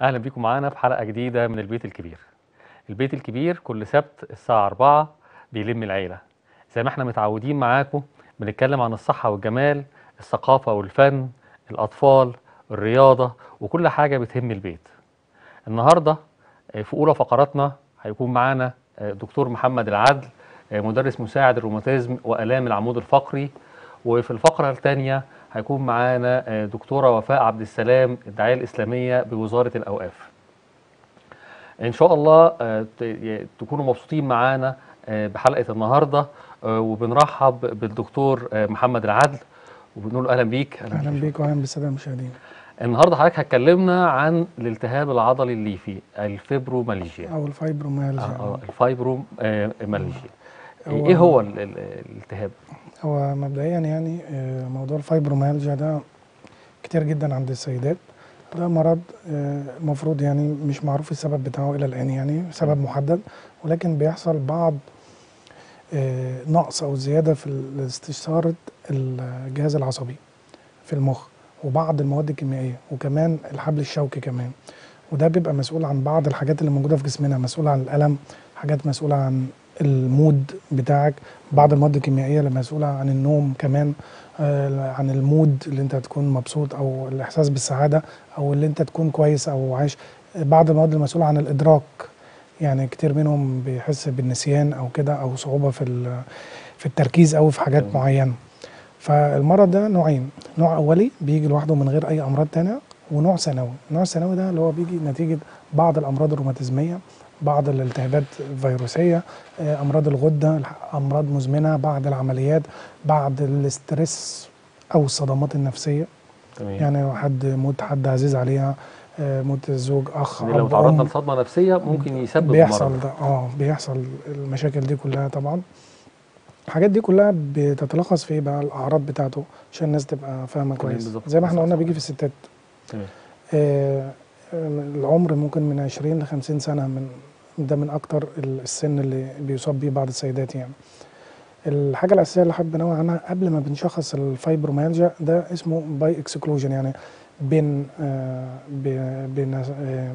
أهلا بيكم معانا في حلقة جديدة من البيت الكبير. البيت الكبير كل سبت الساعة 4 بيلم العيلة. زي ما إحنا متعودين معاكم بنتكلم عن الصحة والجمال الثقافة والفن الأطفال الرياضة وكل حاجة بتهم البيت. النهارده آه، في أولى فقراتنا هيكون معانا آه، دكتور محمد العدل آه، مدرس مساعد الروماتيزم وآلام العمود الفقري. وفي الفقرة الثانية هيكون معانا آه، دكتورة وفاء عبد السلام الداعيه الإسلامية بوزارة الأوقاف. إن شاء الله آه، تكونوا مبسوطين معانا آه، بحلقة النهارده آه، وبنرحب بالدكتور محمد العدل وبنقول له أهلا بيك. أهلا بيك. واهلا بالساده المشاهدين. النهارده حضرتك هتكلمنا عن الالتهاب العضلي الليفي الفيبرومالجيا أو الفايبروميالجيا آه الفايبرومالجيا هو- إيه هو ال- ال- الالتهاب؟ هو مبدئيا يعني آه، موضوع الفايبروميالجيا ده كتير جدا عند السيدات. ده مرض آه، المفروض يعني مش معروف السبب بتاعه إلى الآن يعني سبب محدد. ولكن بيحصل بعض آه، نقص أو زيادة في استثاره الجهاز العصبي في المخ وبعض المواد الكيميائية وكمان الحبل الشوكي كمان. وده بيبقى مسؤول عن بعض الحاجات اللي موجودة في جسمنا مسؤول عن الألم حاجات مسؤولة عن ال mood بتاعك. بعض المواد الكيميائية اللي مسؤولة عن النوم كمان آه، عن ال mood اللي انت تكون مبسوط أو الاحساس بالسعادة أو اللي انت تكون كويس أو عايش. بعض المواد المسؤوله عن الإدراك يعني كتير منهم بيحس بالنسيان أو كده أو صعوبة في في التركيز أو في حاجات. معينة. فالمرض ده نوعين. نوع أولي بيجي لوحده من غير أي أمراض تانية ونوع ثانوي. النوع الثانوي ده اللي هو بيجي نتيجة بعض الأمراض الروماتيزمية بعض الالتهابات الفيروسيه آه، أمراض الغدة الح- أمراض مزمنة بعد العمليات بعد الاسترس أو الصدمات النفسية. تمام. يعني حد موت حد عزيز عليها آه، موت الزوج أخ يعني لو تعرضنا. لصدمة نفسية ممكن يسبب بيحصل مرض. ده آه بيحصل المشاكل دي كلها طبعا. الحاجات دي كلها بتتلخص في إيه بقى؟ الأعراض بتاعته عشان الناس تبقى فاهمة كويس. زي ما إحنا قلنا. بيجي في الستات. تمام. آه، العمر ممكن من 20 ل 50 سنة من ده من أكتر ال- السن اللي بيصاب بيه بعض السيدات يعني الحاجة الأساسية اللي حابب انوه عنها قبل ما بنشخص الفايبروميالجيا ده اسمه by exclusion يعني بن آه آه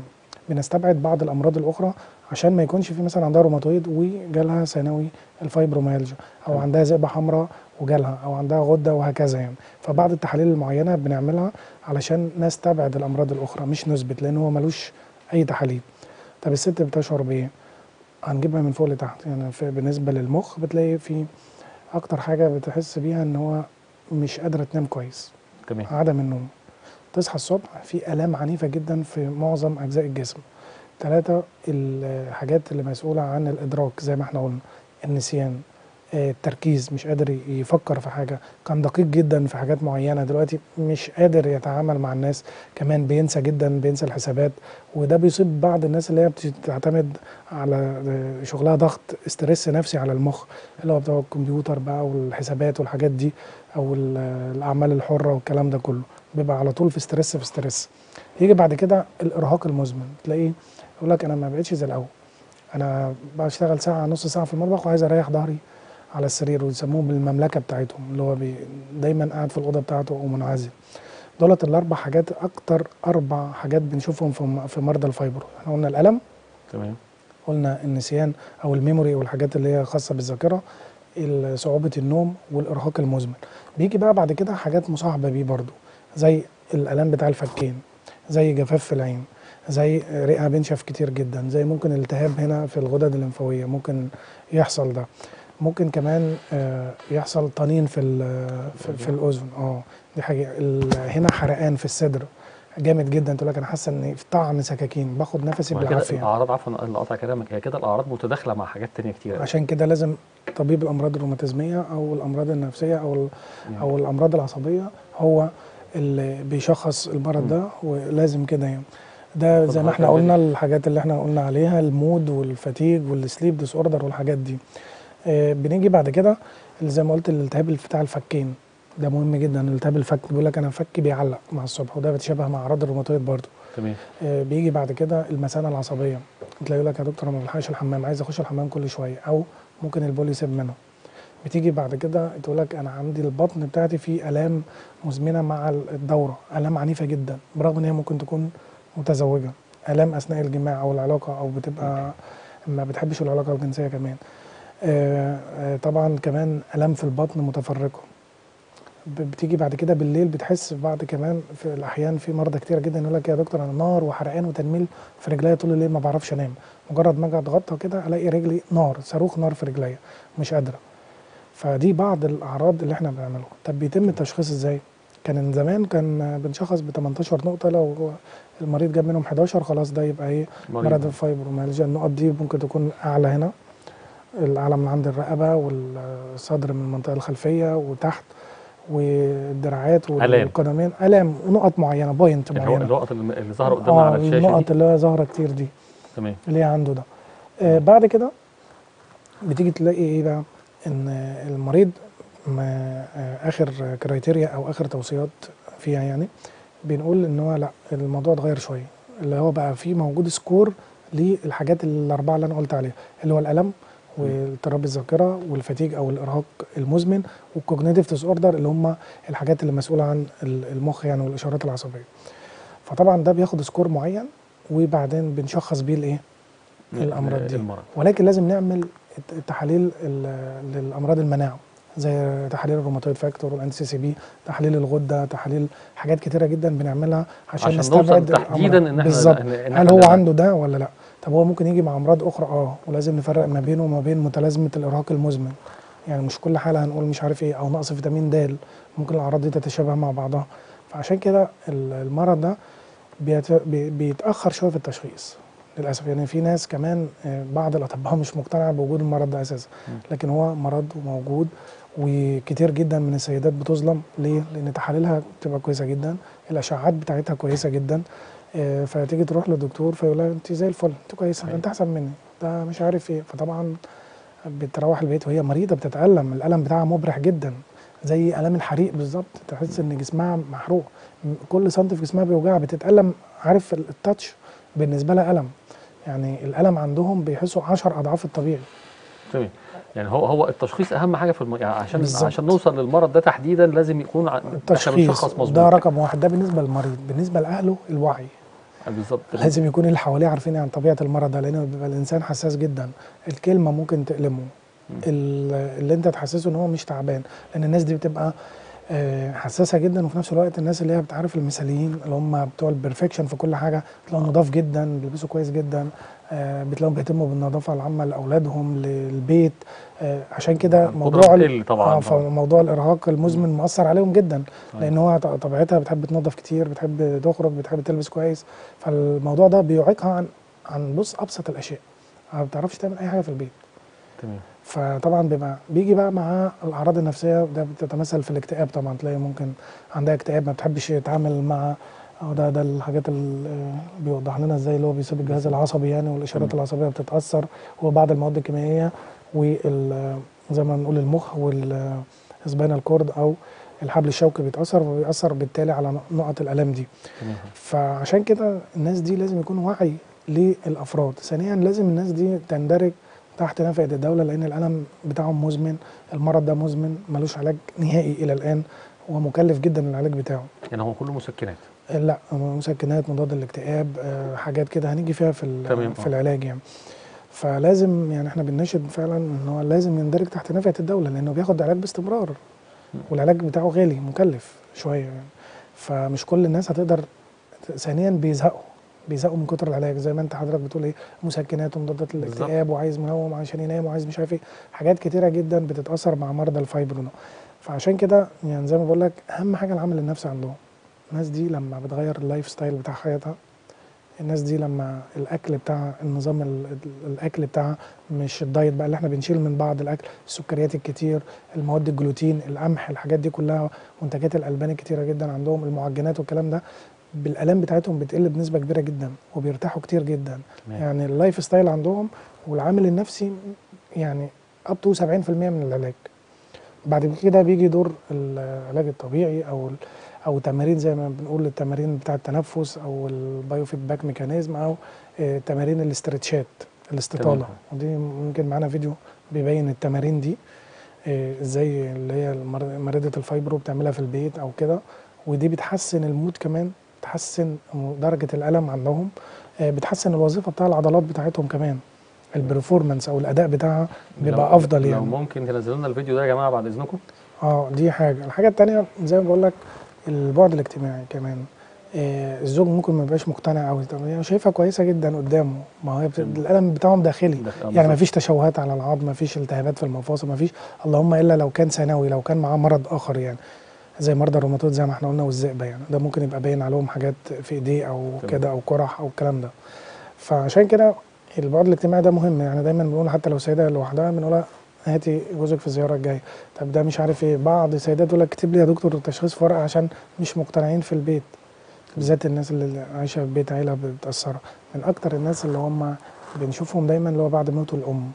بنستبعد بعض الأمراض الأخرى عشان ما يكونش في مثلا عندها روماتويد وجالها ثانوي الفايبروميالجيا أو. عندها ذئبه حمراء وجالها أو عندها غدة وهكذا يعني. فبعض التحاليل المعينة بنعملها علشان نستبعد الأمراض الأخرى مش نثبت لأن هو ملوش أي تحاليل. طب الست بتشعر بإيه؟ هنجيبها من فوق لتحت يعني في بالنسبة للمخ بتلاقي في أكتر حاجة بتحس بيها إن هو مش قادرة تنام كويس. تمام عدم النوم. تصحى الصبح في آلام عنيفة جدا في معظم أجزاء الجسم. ثلاثة الحاجات اللي مسؤولة عن الإدراك زي ما إحنا قلنا النسيان. التركيز مش قادر يفكر في حاجة. كان دقيق جدا في حاجات معينة. دلوقتي مش قادر يتعامل مع الناس. كمان بينسى جدا بينسى الحسابات. وده بيصيب بعض الناس اللي هي بتعتمد على آه، شغلها ضغط stress نفسي على المخ اللي هو بتاع الكمبيوتر بقى والحسابات والحاجات دي أو ال- الأعمال الحرة والكلام ده كله. بيبقى على طول في stress في stress. يجي بعد كده الإرهاق المزمن. تلاقيه يقول لك أنا ما بقيتش زي الأول. أنا بشتغل ساعة نص ساعة في المطبخ وعايز أريح ظهري. على السرير ويسموهم المملكة بتاعتهم اللي هو بي دايما قاعد في الأوضة بتاعته ومنعزل. دولت الأربع حاجات أكتر أربع حاجات بنشوفهم في في مرضى ال fibro إحنا قلنا الألم تمام. قلنا النسيان أو ال memory والحاجات اللي هي خاصة بالذاكرة ال- صعوبة النوم والإرهاق المزمن. بيجي بقى بعد كده حاجات مصاحبة بيه برضو زي الالام بتاع الفكين زي جفاف في العين زي رئة بنشف كتير جدا زي ممكن التهاب هنا في الغدد الليمفاوية ممكن يحصل ده. ممكن كمان آه، يحصل طنين في في, الأذن. آه دي حاجة هنا حرقان في الصدر. جامد جدا. تقول لك أنا حاسه ان في طعن سكاكين. باخد نفسي بالعافية. الأعراض عفوا اللي قطع كلامك هي كده الأعراض متداخلة مع حاجات تانية كتير. عشان كده لازم طبيب الأمراض الروماتيزمية أو الأمراض النفسية أو ال- أو الأمراض العصبية هو اللي بيشخص المرض ده ولازم كده يعني. ده زي ما إحنا قلنا الحاجات اللي إحنا قلنا عليها ال mood وال fatigue وال sleep disorder والحاجات دي. بنيجي بعد كده زي ما قلت الالتهاب بتاع الفكين. ده مهم جدا التهاب الفك بيقول لك أنا فكي بيعلق مع الصبح وده بيتشابه مع أعراض الروماتويد برضه. تمام. آه، بيجي بعد كده المثانه العصبية. تلاقي يقول لك يا دكتور أنا ما بلحقش الحمام عايز أخش الحمام كل شوية أو ممكن البول يسيب منه. بتيجي بعد كده تقول لك أنا عندي البطن بتاعتي فيه آلام مزمنة مع الدورة آلام عنيفة جدا برغم إن هي ممكن تكون متزوجة. آلام أثناء الجماع أو العلاقة أو بتبقى ما بتحبش العلاقة الجنسية كمان. آه، آه، طبعا كمان الام في البطن متفرقة. بتيجي بعد كده بالليل بتحس في بعض كمان في الأحيان في مرضى كتير جدا يقول لك يا دكتور أنا نار وحرقان وتنميل في رجليا طول الليل ما بعرفش أنام. مجرد ما أجي اتغطى كده ألاقي رجلي نار صاروخ نار في رجليا مش قادرة. فدي بعض الأعراض اللي إحنا بنعملها. طب بيتم التشخيص إزاي؟ كان زمان كان بنشخص ب 18 نقطة لو المريض جاب منهم 11 خلاص ده يبقى إيه؟ مرض الفايبروميالجيا. النقط دي ممكن تكون أعلى هنا. الأعلى من عند الرقبة والصدر من المنطقة الخلفية وتحت والدراعات. والقدمين. ألام. ونقط معينة. point هو معينة. النقط اللي ظهر قدامنا على الشاشة النقط دي؟ اللي هي ظاهره كتير دي. تمام. اللي هي عنده ده. آه بعد كده بتيجي تلاقي إيه بقى؟ إن المريض ما آه آخر criteria أو آخر توصيات فيها يعني بنقول إن هو لأ الموضوع اتغير شوية. اللي هو بقى فيه موجود score للحاجات الأربعة اللي أنا قلت عليها اللي هو الألم واضطراب الذاكرة وال fatigue أو الإرهاق المزمن وال cognitive disorder اللي هم الحاجات اللي مسؤولة عن ال- المخ يعني والإشارات العصبية. فطبعا ده بياخد score معين وبعدين بنشخص بيه الإيه؟ الأمراض دي. المرض ولكن لازم نعمل ال- للأمراض المناعة زي تحاليل ال rheumatoid factor وال anti-CCP تحاليل الغدة تحاليل حاجات كتيرة جدا بنعملها عشان, عشان نستبعد. تحديدا إن إحنا بالظبط. هل هو ده- عنده ده ولا لأ؟ طب هو ممكن يجي مع أمراض أخرى؟ آه ولازم نفرق ما بينه وما بين متلازمة الإرهاق المزمن. يعني مش كل حالة هنقول مش عارف إيه أو نقص فيتامين د ممكن الأعراض دي تتشابه مع بعضها. فعشان كده ال- المرض ده بيت- بي- بيتأخر شوية في التشخيص. للأسف. يعني في ناس كمان آه، بعض الأطباء مش مقتنعة بوجود المرض ده أساسا. لكن هو مرض وموجود وكتير جدا من السيدات بتظلم. ليه؟ لأن تحاليلها بتبقى كويسة جدا. الأشعاعات بتاعتها كويسة جدا. فتيجي تروح للدكتور فيقول لها انت زي الفل انت كويسة أيوة. انت أحسن مني. ده مش عارف إيه. فطبعا بتروح البيت وهي مريضة بتتألم الألم بتاعها مبرح جدا زي ألام الحريق بالظبط. تحس إن جسمها محروق. كل سنتي في جسمها بيوجعها بتتألم عارف ال- التاتش بالنسبة لها ألم. يعني الألم عندهم بيحسوا 10 أضعاف الطبيعي. تمام يعني هو هو التشخيص أهم حاجة في الم... يعني عشان بالظبط. عشان نوصل للمرض ده تحديدا لازم يكون ع... التشخيص بنشخص ده مظبوط. رقم واحد. ده بالنسبة للمريض. بالنسبة لأهله الوعي. بالظبط. لازم يكون اللي حواليه عارفين عن طبيعة المرض ده لأن بيبقى الإنسان حساس جدا. الكلمة ممكن تألمه ال- اللي أنت تحسسه إن هو مش تعبان. لأن الناس دي بتبقى آه، حساسة جدا وفي نفس الوقت الناس اللي هي بتعرف المثاليين اللي هم بتوع البرفكشن في كل حاجة بتلاقيهم نضاف جدا بيلبسوا كويس جدا. بتلاقيهم بيهتموا بالنظافة العامة لأولادهم للبيت. آه، عشان كده القدرة موضوع ال- طبعاً. آه، فموضوع الإرهاق المزمن مؤثر عليهم جدا صحيح. لأن هو طبيعتها بتحب تنظف كتير بتحب تخرج بتحب تلبس كويس. فالموضوع ده بيعيقها عن عن بص أبسط الأشياء. ما بتعرفش تعمل أي حاجة في البيت. تمام. فطبعا بيبقى بيجي بقى مع الأعراض النفسية ده بتتمثل في الاكتئاب طبعا. تلاقي ممكن عندها اكتئاب ما بتحبش تتعامل مع أو ده ده الحاجات اللي بيوضح لنا إزاي اللي هو بيسيب الجهاز العصبي يعني والإشارات. العصبية بتتأثر. وبعض المواد الكيميائية وال زي ما نقول المخ وال spinal cord أو الحبل الشوكي بيتأثر وبيأثر بالتالي على نقط الألام دي. فعشان كده الناس دي لازم يكون وعي للأفراد. ثانيا لازم الناس دي تندرج تحت نفقه الدولة لأن الألم بتاعهم مزمن المرض ده مزمن ملوش علاج نهائي إلى الآن ومكلف جدا العلاج بتاعه. يعني هو كله مسكنات. لا مسكنات مضاد للاكتئاب آه، حاجات كده هنيجي فيها في تمام، في آه. العلاج يعني. فلازم يعني إحنا بنناشد فعلا إن هو لازم يندرج تحت نفقه الدولة لأنه بياخد علاج باستمرار. والعلاج بتاعه غالي مكلف شوية يعني. فمش كل الناس هتقدر ثانيا بيزهقوا بيزهقوا من كتر العلاج. زي ما انت حضرتك بتقول إيه مسكنات ومضادات. الاكتئاب وعايز منوم عشان ينام وعايز مش عارف إيه. حاجات كتيرة جدا بتتأثر مع مرضى ال fibro ده فعشان كده يعني زي ما بقول لك أهم حاجة العامل النفسي عندهم. الناس دي لما بتغير ال lifestyle بتاع حياتها الناس دي لما الأكل بتاع النظام ال- ال- الأكل بتاعها مش ال diet بقى اللي إحنا بنشيل من بعض الأكل السكريات الكتير المواد الجلوتين القمح الحاجات دي كلها منتجات الألبان الكتيرة جدا عندهم المعجنات والكلام ده بالألام بتاعتهم بتقل بنسبة كبيرة جدا وبيرتاحوا كتير جدا تمام. يعني ال lifestyle عندهم والعامل النفسي يعني up to 70% من العلاج بعد كده بيجي دور العلاج الطبيعي أو أو تمارين زي ما بنقول التمارين بتاع التنفس أو ال biofeedback mechanism أو آه، تمارين ال stretchات الاستطالة. تمام. ودي ممكن معانا فيديو بيبين التمارين دي آه، إزاي اللي هي مريضة ال fibro بتعملها في البيت أو كده. ودي بتحسن ال mood كمان بتحسن درجة الألم عندهم آه، بتحسن الوظيفة بتاع العضلات بتاعتهم كمان. ال performance أو الأداء بتاعها بيبقى لو- أفضل لو يعني. ممكن تنزلوا لنا الفيديو ده يا جماعة بعد إذنكم. آه دي حاجة. الحاجة التانية زي ما بقول لك البعد الاجتماعي كمان. آه الزوج ممكن ما يبقاش مقتنع قوي طب هي شايفها كويسة جدا قدامه. ما هي بت-. الألم بتاعهم داخلي. يعني ما. فيش تشوهات على العظم ما فيش التهابات في المفاصل ما فيش. اللهم إلا لو كان ثانوي لو كان معاه مرض آخر يعني. زي مرضى الروماتويد زي ما إحنا قلنا والذئبه يعني. ده ممكن يبقى باين عليهم حاجات في إيديه أو. كده أو قرح أو الكلام ده. فعشان كده البعد الاجتماعي ده مهم. يعني دايما بنقول حتى لو سيدة لوحدها بنقولها هاتي جوزك في الزيارة الجاية. طب ده مش عارف إيه. بعض السيدات يقول لك اكتب لي يا دكتور تشخيص في ورقه عشان مش مقتنعين في البيت. بالذات الناس اللي عايشة في بيت عيلة بتاثر من أكتر الناس اللي هم بنشوفهم دايما اللي هو بعد موت الأم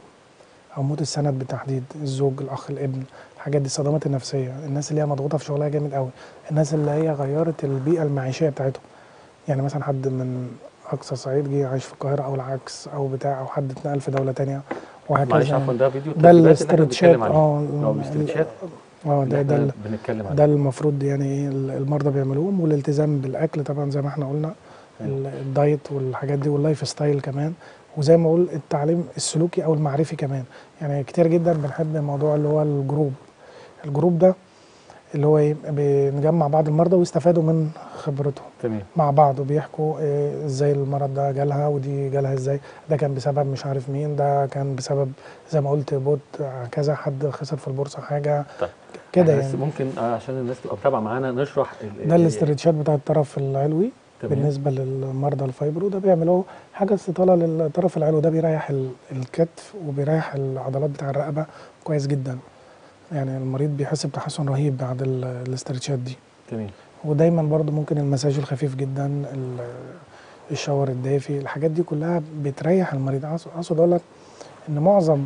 أو موت السند بالتحديد الزوج الأخ الابن. الحاجات دي الصدمات النفسية. الناس اللي هي مضغوطة في شغلها جامد قوي. الناس اللي هي غيرت البيئة المعيشية بتاعتهم. يعني مثلا حد من أقصى الصعيد جه عايش في القاهرة أو العكس أو بتاع أو حد اتنقل في دولة تانية معلش وهكذا عفوا ده فيديو ده ال stretchات آه آه ده ده بنتكلم ده المفروض يعني إيه ال- المرضى بيعملوهم والالتزام بالأكل طبعا زي ما إحنا قلنا ال- ال diet والحاجات دي وال lifestyle كمان. وزي ما أقول التعليم السلوكي أو المعرفي كمان. يعني كتير جدا بنحب الموضوع اللي هو ال group. ال group ده اللي هو إيه بنجمع بعض المرضى ويستفادوا من خبرتهم. تمام. مع بعض وبيحكوا إيه إزاي المرض ده جالها ودي جالها إزاي. ده كان بسبب مش عارف مين ده كان بسبب زي ما قلت بوت كذا حد خسر في البورصة حاجة. طيب. كده إحنا بس يعني. ممكن آه، عشان الناس تبقى متابعة معانا نشرح ده ال- ال stretchات بتاع الطرف العلوي تمام. بالنسبة للمرضى ال fibro ده بيعملوا حاجة استطالة للطرف العلوي. ده بيريح ال- الكتف وبيريح العضلات بتاع الرقبة كويس جدا. يعني المريض بيحس بتحسن رهيب بعد ال- ال stretchات دي تمام ودايما برضو ممكن المساج الخفيف جدا ال- الشاور الدافي الحاجات دي كلها بتريح المريض أقصد أقول لك إن معظم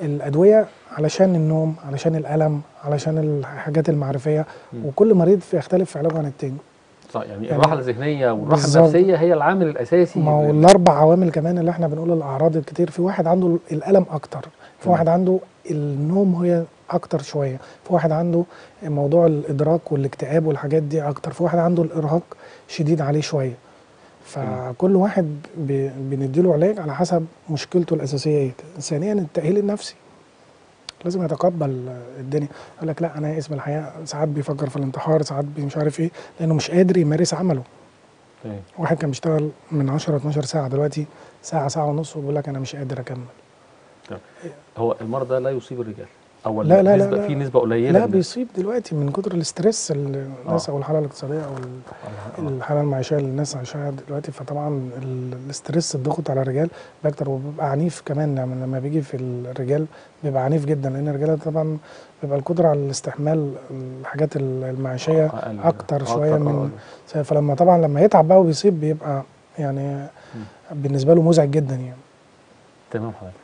الأدوية علشان النوم علشان الألم علشان الحاجات المعرفية مم. وكل مريض يختلف في علاجه عن التاني صح يعني يعني الراحة الذهنية والراحة. النفسية هي العامل الأساسي ما هو الأربع عوامل كمان اللي إحنا بنقول الأعراض الكتير في واحد عنده الألم أكتر في. واحد عنده النوم هي أكتر شوية. في واحد عنده موضوع الإدراك والاكتئاب والحاجات دي أكتر. في واحد عنده الإرهاق شديد عليه شوية. فكل واحد بنديله علاج على حسب مشكلته الأساسية إيه. ثانيا التأهيل النفسي. لازم يتقبل الدنيا. يقول لك لا أنا يائس من الحياة ساعات بيفكر في الانتحار ساعات مش عارف إيه لأنه مش قادر يمارس عمله. تمام واحد كان بيشتغل من 10 12 ساعة دلوقتي ساعة ساعة ونص وبيقول لك أنا مش قادر أكمل. هو المرض ده لا يصيب الرجال أو لا- لا- لا- نسبة لا. في نسبة قليلة لا بيصيب دلوقتي من كتر الاسترس اللي الناس آه. أو الحالة الاقتصادية أو آه. الحالة المعيشية اللي الناس عايشاها دلوقتي فطبعا ال- الاسترس الضغط على الرجال بيكتر وبيبقى عنيف كمان يعني لما بيجي في الرجال بيبقى عنيف جدا لأن الرجاله طبعا بيبقى القدرة على الاستحمال الحاجات المعيشية أقل. أكتر شوية آه. من فلما طبعا لما يتعب بقى وبيصيب بيبقى يعني بالنسبة له مزعج جدا يعني تمام حضرتك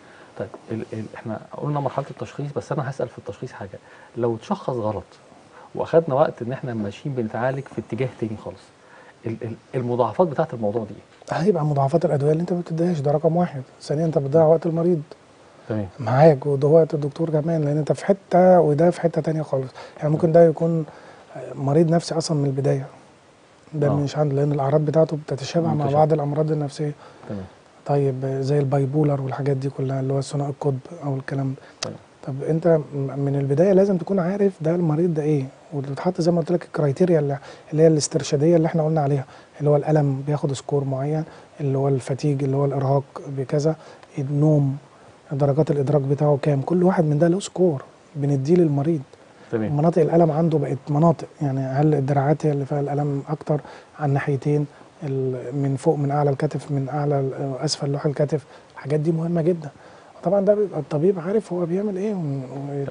طيب ال ال إحنا قلنا مرحلة التشخيص بس أنا هسأل في التشخيص حاجة. لو اتشخص غلط وأخدنا وقت إن إحنا ماشيين بنتعالج في اتجاه تاني خالص ال ال المضاعفات بتاعت الموضوع دي إيه؟ هيبقى مضاعفات الأدوية اللي أنت ما بتديهاش ده رقم واحد. ثانيا أنت بتضيع وقت المريض. تمام. معاك وده وقت الدكتور كمان لأن أنت في حتة وده في حتة تانية خالص. يعني ممكن ده يكون مريض نفسي أصلا من البداية. ده آه. مش عنده لأن الأعراض بتاعته بتتشابه مع. بعض الأمراض النفسية. تمام. طيب زي ال bipolar والحاجات دي كلها اللي هو ثنائي القطب أو الكلام ده. طيب. طب أنت من البداية لازم تكون عارف ده المريض ده إيه وتتحط زي ما قلت لك ال criteria اللي, اللي هي الاسترشادية اللي إحنا قلنا عليها اللي هو الألم بياخد score معين اللي هو ال fatigue اللي هو الإرهاق بكذا النوم درجات الإدراك بتاعه كام كل واحد من ده له score بنديه للمريض. تمام. مناطق الألم عنده بقت مناطق يعني هل الدراعات هي اللي فيها الألم أكتر على الناحيتين ال- من فوق من أعلى الكتف من أعلى أسفل لوح الكتف. الحاجات دي مهمة جدا. طبعا ده بيبقى الطبيب عارف هو بيعمل إيه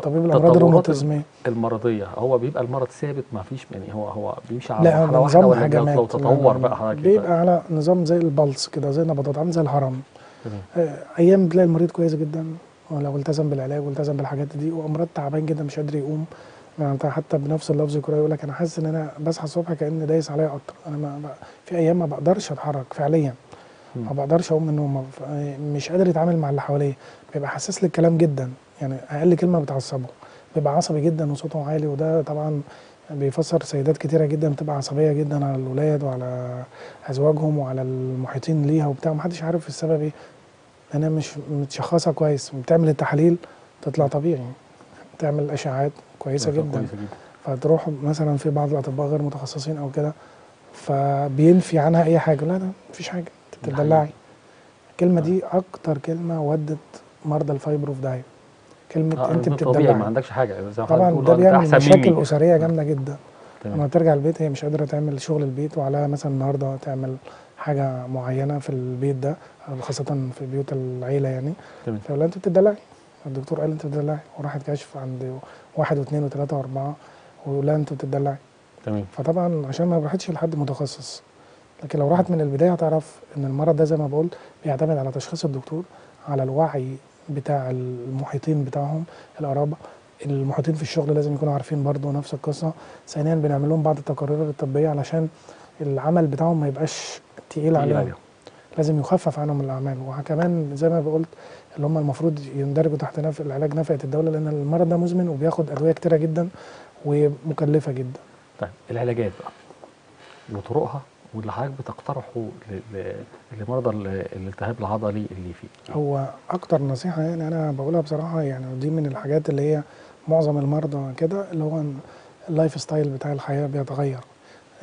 طبيب الأمراض الروماتيزمية. المرضية هو بيبقى المرض ثابت؟ ما فيش يعني هو هو بيمشي على لا مرحله واحدة ولا هجمات لو تطور بقى حضرتك بيبقى على نظام زي البلس كده زي النبضات عامل زي الهرم آه، أيام بتلاقي المريض كويس جدا ولو التزم بالعلاج والتزم بالحاجات دي وأمراض تعبان جدا مش قادر يقوم. يعني انت حتى بنفس اللفظ كده يقول لك أنا حاسس إن أنا بصحى الصبح كان دايس عليا قطر أنا ما في أيام ما بقدرش أتحرك فعليا. ما بقدرش أقوم من النوم مش قادر يتعامل مع اللي حواليه بيبقى حساس للكلام جدا. يعني أقل كلمة بتعصبه. بيبقى عصبي جدا وصوته عالي وده طبعا بيفسر سيدات كتيرة جدا بتبقى عصبية جدا على الولاد وعلى أزواجهم وعلى المحيطين ليها وبتاع. محدش عارف السبب إيه. لأنها مش متشخصة كويس. بتعمل التحاليل تطلع طبيعي. تعمل اشعاعات كويسة جدا. جدا. فتروح مثلا في بعض الأطباء غير متخصصين أو كده فبينفي عنها أي حاجة. لا لا مفيش حاجة. أنت ده بتدلعي. الكلمة دي أكتر كلمة ودت مرضى الفايبرو في داهية. كلمة آه، أنت ده طبيعي ما بتدلعي عندكش حاجة. طبعا ده آه، بيعمل مشاكل. أسرية جامدة جدا. تمام. لما ترجع البيت هي مش قادرة تعمل شغل البيت وعليها مثلا النهارده تعمل حاجة معينة في البيت ده خاصة في بيوت العيلة يعني. تمام. فلا أنت بتدلعي. الدكتور قال أنت بتدلعي؟ وراحت كشف عند واحد واثنين وثلاثة وأربعة ولا أنت بتدلعي. تمام. فطبعا عشان ما راحتش لحد متخصص. لكن لو راحت من البداية هتعرف إن المرض ده زي ما بقول بيعتمد على تشخيص الدكتور على الوعي بتاع المحيطين بتاعهم القرابة. المحيطين في الشغل لازم يكونوا عارفين برضه نفس القصة. ثانيا بنعمل لهم بعض التقارير الطبية علشان العمل بتاعهم ما يبقاش تقيل عليهم. عليهم. لازم يخفف عنهم الأعمال. وكمان زي ما قلت اللي هم المفروض يندرجوا تحت نف... العلاج نفقه الدولة لأن المرض ده مزمن وبياخد أدوية كتيرة جدا ومكلفة جدا. طيب العلاجات بقى. وطرقها واللي حضرتك بتقترحه لمرضى ال- الالتهاب العضلي اللي فيه. هو أكتر نصيحة يعني أنا بقولها بصراحة يعني ودي من الحاجات اللي هي معظم المرضى كده اللي هو ال lifestyle بتاع الحياة بيتغير.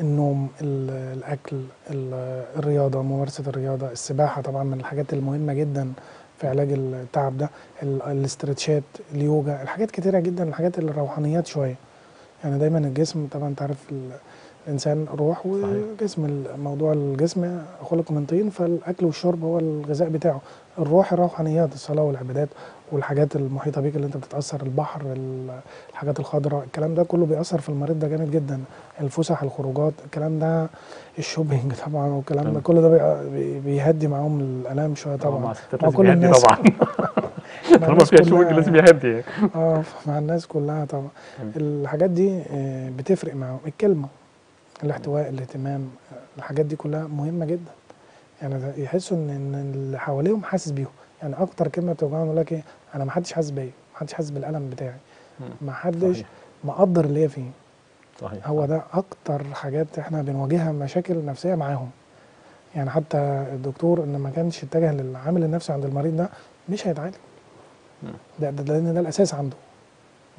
النوم ال- الأكل ال- الرياضة ممارسة الرياضة السباحة طبعا من الحاجات المهمة جدا. في علاج التعب ده ال- ال stretchات اليوجا الحاجات كتيرة جدا الحاجات اللي روحانيات شوية. يعني دايما الجسم طبعا أنت عارف الإنسان روح. وجسم موضوع الجسم خلق من طين فالأكل والشرب هو الغذاء بتاعه الروح الروحانيات الصلاة والعبادات والحاجات المحيطة بيك اللي انت بتتأثر البحر ال- الحاجات الخضراء الكلام ده كله بيأثر في المريض ده جامد جدا الفسح الخروجات الكلام ده ال shopping طبعا والكلام ده. كل ده بي- بي- بيهدي معاهم الألام شوية طبعا مع كل الناس. طبعا طالما فيها شوك لازم يهدي. آه مع الناس كلها طبعا. الحاجات دي آه، بتفرق معاهم الكلمة الاحتواء الاهتمام الحاجات دي كلها مهمة جدا. يعني ده يحسوا إن إن اللي حواليهم حاسس بيهم. يعني أكتر كلمة بتوجعهم يقول لك إيه؟ أنا ما حدش حاسس بيا ما حدش حاسس بالألم بتاعي. ما حدش مقدر اللي هي فيه. صحيح. هو ده أكتر حاجات إحنا بنواجهها مشاكل نفسية معاهم. يعني حتى الدكتور إن ما كانش اتجه للعامل النفسي عند المريض ده مش هيتعالج. ده ده لأن ده الأساس عنده.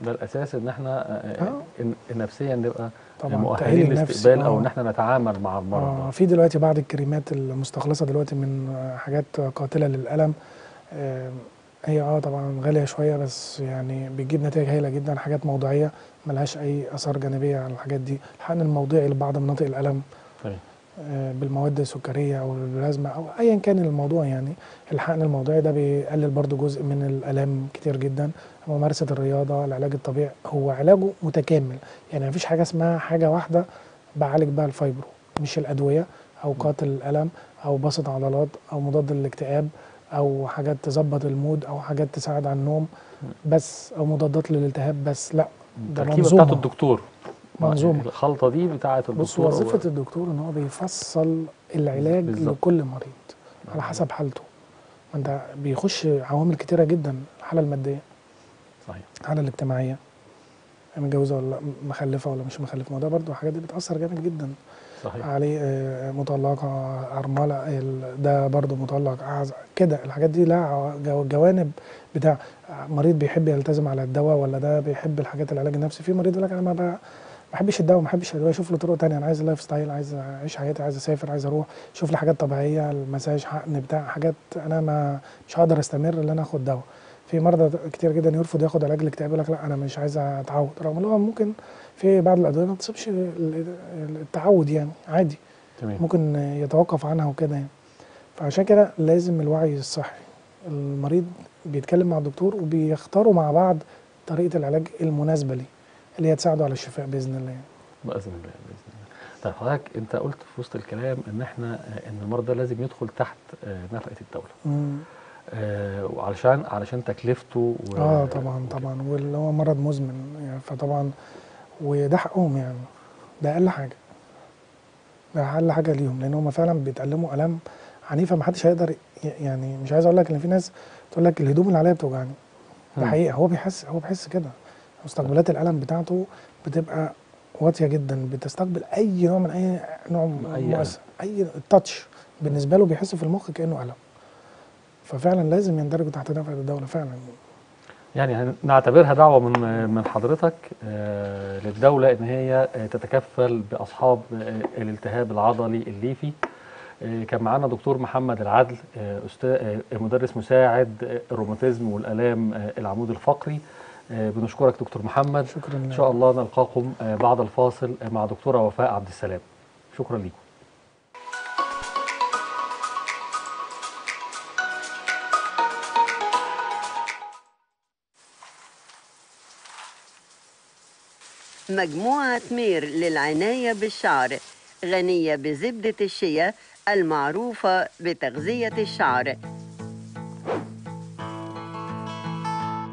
ده الأساس إن إحنا آه، آه. نفسيا نبقى طبعا مؤهلين التأهيل النفسي، للاستقبال أو آه. إن إحنا نتعامل مع المرض آه في دلوقتي بعض الكريمات المستخلصة دلوقتي من حاجات قاتلة للألم. آه هي آه طبعا غالية شوية بس يعني بتجيب نتائج هايلة جدا حاجات موضعيه ملهاش أي آثار جانبية على الحاجات دي. الحقن الموضعي لبعض مناطق الألم. طيب. بالمواد السكرية أو البلازما أو ايا كان الموضوع يعني الحقن الموضعي ده بيقلل برضو جزء من الألام كتير جدا. ممارسة الرياضة العلاج الطبيعي هو علاجه متكامل. يعني مفيش حاجة اسمها حاجة واحدة بعالج بها ال fibro مش الأدوية أو قاتل الألم أو بسط عضلات أو مضاد للاكتئاب أو حاجات تظبط ال mood أو حاجات تساعد على النوم بس أو مضادات للالتهاب بس لأ ده التركيبة. بتاعت الدكتور. منظومة. الخلطة دي بتاعت الدكتور بص وظيفة الدكتور إن هو بيفصل العلاج بالظبط. لكل مريض على حسب حالته. ما أنت بيخش عوامل كتيرة جدا الحالة المادية صحيح. الحالة الاجتماعية متجوزة ولا مخلفة ولا مش مخلفة. ما ده برضه الحاجات دي بتأثر جامد جدا صحيح. عليه آه، مطلقة أرملة ده برضه مطلق أعز كده. الحاجات دي لها جوانب بتاع مريض بيحب يلتزم على الدواء ولا ده بيحب الحاجات العلاج النفسي؟ في مريض يقول لك أنا ما ب- ما بحبش الدواء ما بحبش الادويه أشوف له طرق تانية. أنا عايز lifestyle عايز أعيش حياتي عايز أسافر عايز أروح شوف لي حاجات طبيعية المساج حقن بتاع حاجات أنا ما مش هقدر أستمر إن أنا آخد دواء. في مرضى كتير جدا يرفض ياخد علاج الاكتئاب يقول لك لا أنا مش عايز أتعود. رغم إن هو ممكن في بعض الأدوية ما تصيبش ال- التعود يعني عادي. تمام. ممكن يتوقف عنها وكده يعني. فعشان كده لازم الوعي الصحي. المريض بيتكلم مع الدكتور وبيختاروا مع بعض طريقة العلاج المناسبة ليه. اللي هي تساعده على الشفاء بإذن الله. يعني. بإذن الله بإذن الله. طيب حضرتك أنت قلت في وسط الكلام إن إحنا آه، إن المرضى لازم يدخل تحت آه، نفقة الدولة. مم. آه، وعلشان علشان تكلفته و... آه طبعا طبعا. واللي هو مرض مزمن يعني فطبعا وده حقهم يعني. ده أقل حاجة. ده أقل حاجة ليهم لأن هم فعلا بيتألموا آلام عنيفة. ما حدش هيقدر يعني مش عايز أقول لك إن في ناس تقول لك الهدوم اللي عليا بتوجعني. ده مم. حقيقة. هو بيحس هو بيحس كده. مستقبلات الألم بتاعته بتبقى واطية جدا بتستقبل أي نوع من أي نوع مؤثر أي التاتش بالنسبة له بيحس في المخ كأنه ألم. ففعلا لازم يندرجوا تحت نفقه الدولة فعلا. يعني نعتبرها دعوة من من حضرتك آه، للدولة إن هي آه، تتكفل بأصحاب آه، الالتهاب العضلي الليفي. كان معانا دكتور محمد العدل آه، مدرس مساعد الروماتيزم والآلام آه، العمود الفقري. بنشكرك دكتور محمد. شكرا إن شاء الله نلقاكم آه، بعد الفاصل آه، مع دكتورة وفاء عبد السلام. شكرا لكم مجموعة مير للعناية بالشعر غنية بزبدة الشيا المعروفة بتغذية الشعر.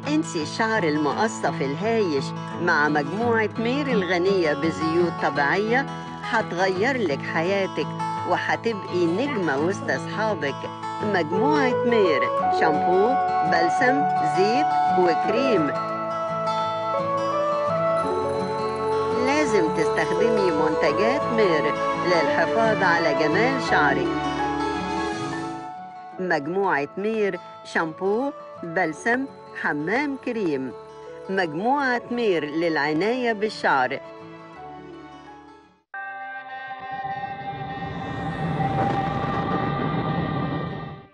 انسي الشعر المقصف الهايش مع مجموعة مير الغنية بزيوت طبيعية هتغير لك حياتك وهتبقي نجمة وسط أصحابك. مجموعة مير شامبو بلسم زيت وكريم. لازم تستخدمي منتجات مير للحفاظ على جمال شعرك. مجموعة مير شامبو بلسم حمام كريم. مجموعة مير للعناية بالشعر.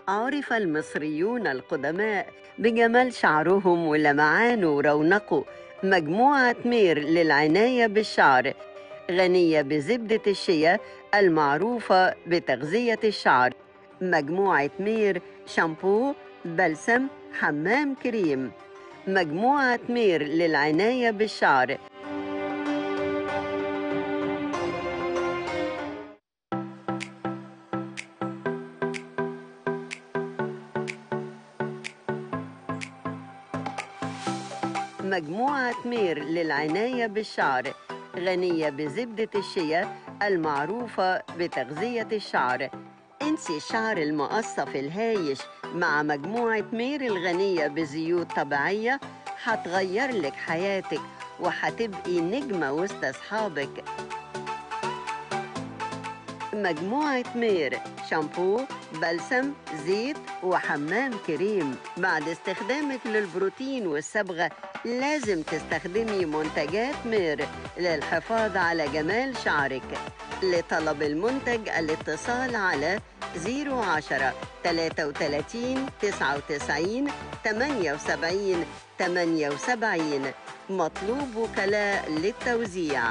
عرف المصريون القدماء بجمال شعرهم ولمعانه ورونقه مجموعة مير للعناية بالشعر. غنية بزبدة الشيا المعروفة بتغذية الشعر. مجموعة مير شامبو بلسم حمام كريم. مجموعة مير للعناية بالشعر. مجموعة مير للعناية بالشعر. غنية بزبدة الشيا المعروفة بتغذية الشعر. أنسي الشعر المقصف الهايش مع مجموعة مير الغنية بزيوت طبيعية هتغير لك حياتك وهتبقي نجمة وسط أصحابك. مجموعة مير شامبو بلسم زيت وحمام كريم. بعد استخدامك للبروتين والصبغة لازم تستخدمي منتجات مير للحفاظ على جمال شعرك. لطلب المنتج الاتصال على 010 33 99 78 78 مطلوب وكلاء للتوزيع.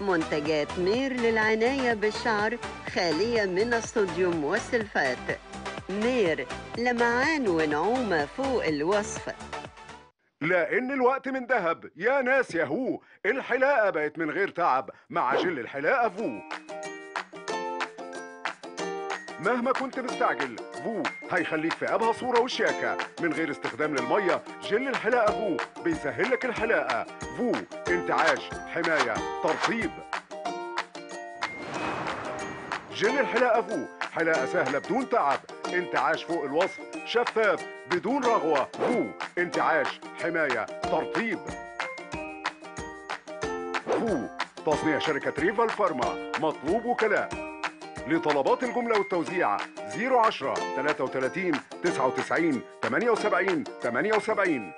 منتجات مير للعناية بالشعر خالية من الصوديوم والسلفات. مير لمعان ونعومة فوق الوصف. لأن الوقت من ذهب يا ناس يا هو الحلاقة بقت من غير تعب مع جل الحلاقة فو. مهما كنت مستعجل فو هيخليك في أبهى صورة وشياكة من غير استخدام للمية جل الحلاقة فو بيسهل لك الحلاقة. فو انتعاش حماية ترطيب. جل الحلاقة فو حلاقة سهلة بدون تعب. انتعاش فوق الوصف شفاف بدون رغوة. فو انتعاش حماية ترطيب. فو تصنيع شركة ريفال فارما مطلوب وكلاء. لطلبات الجملة والتوزيع. 010 33 99 78 78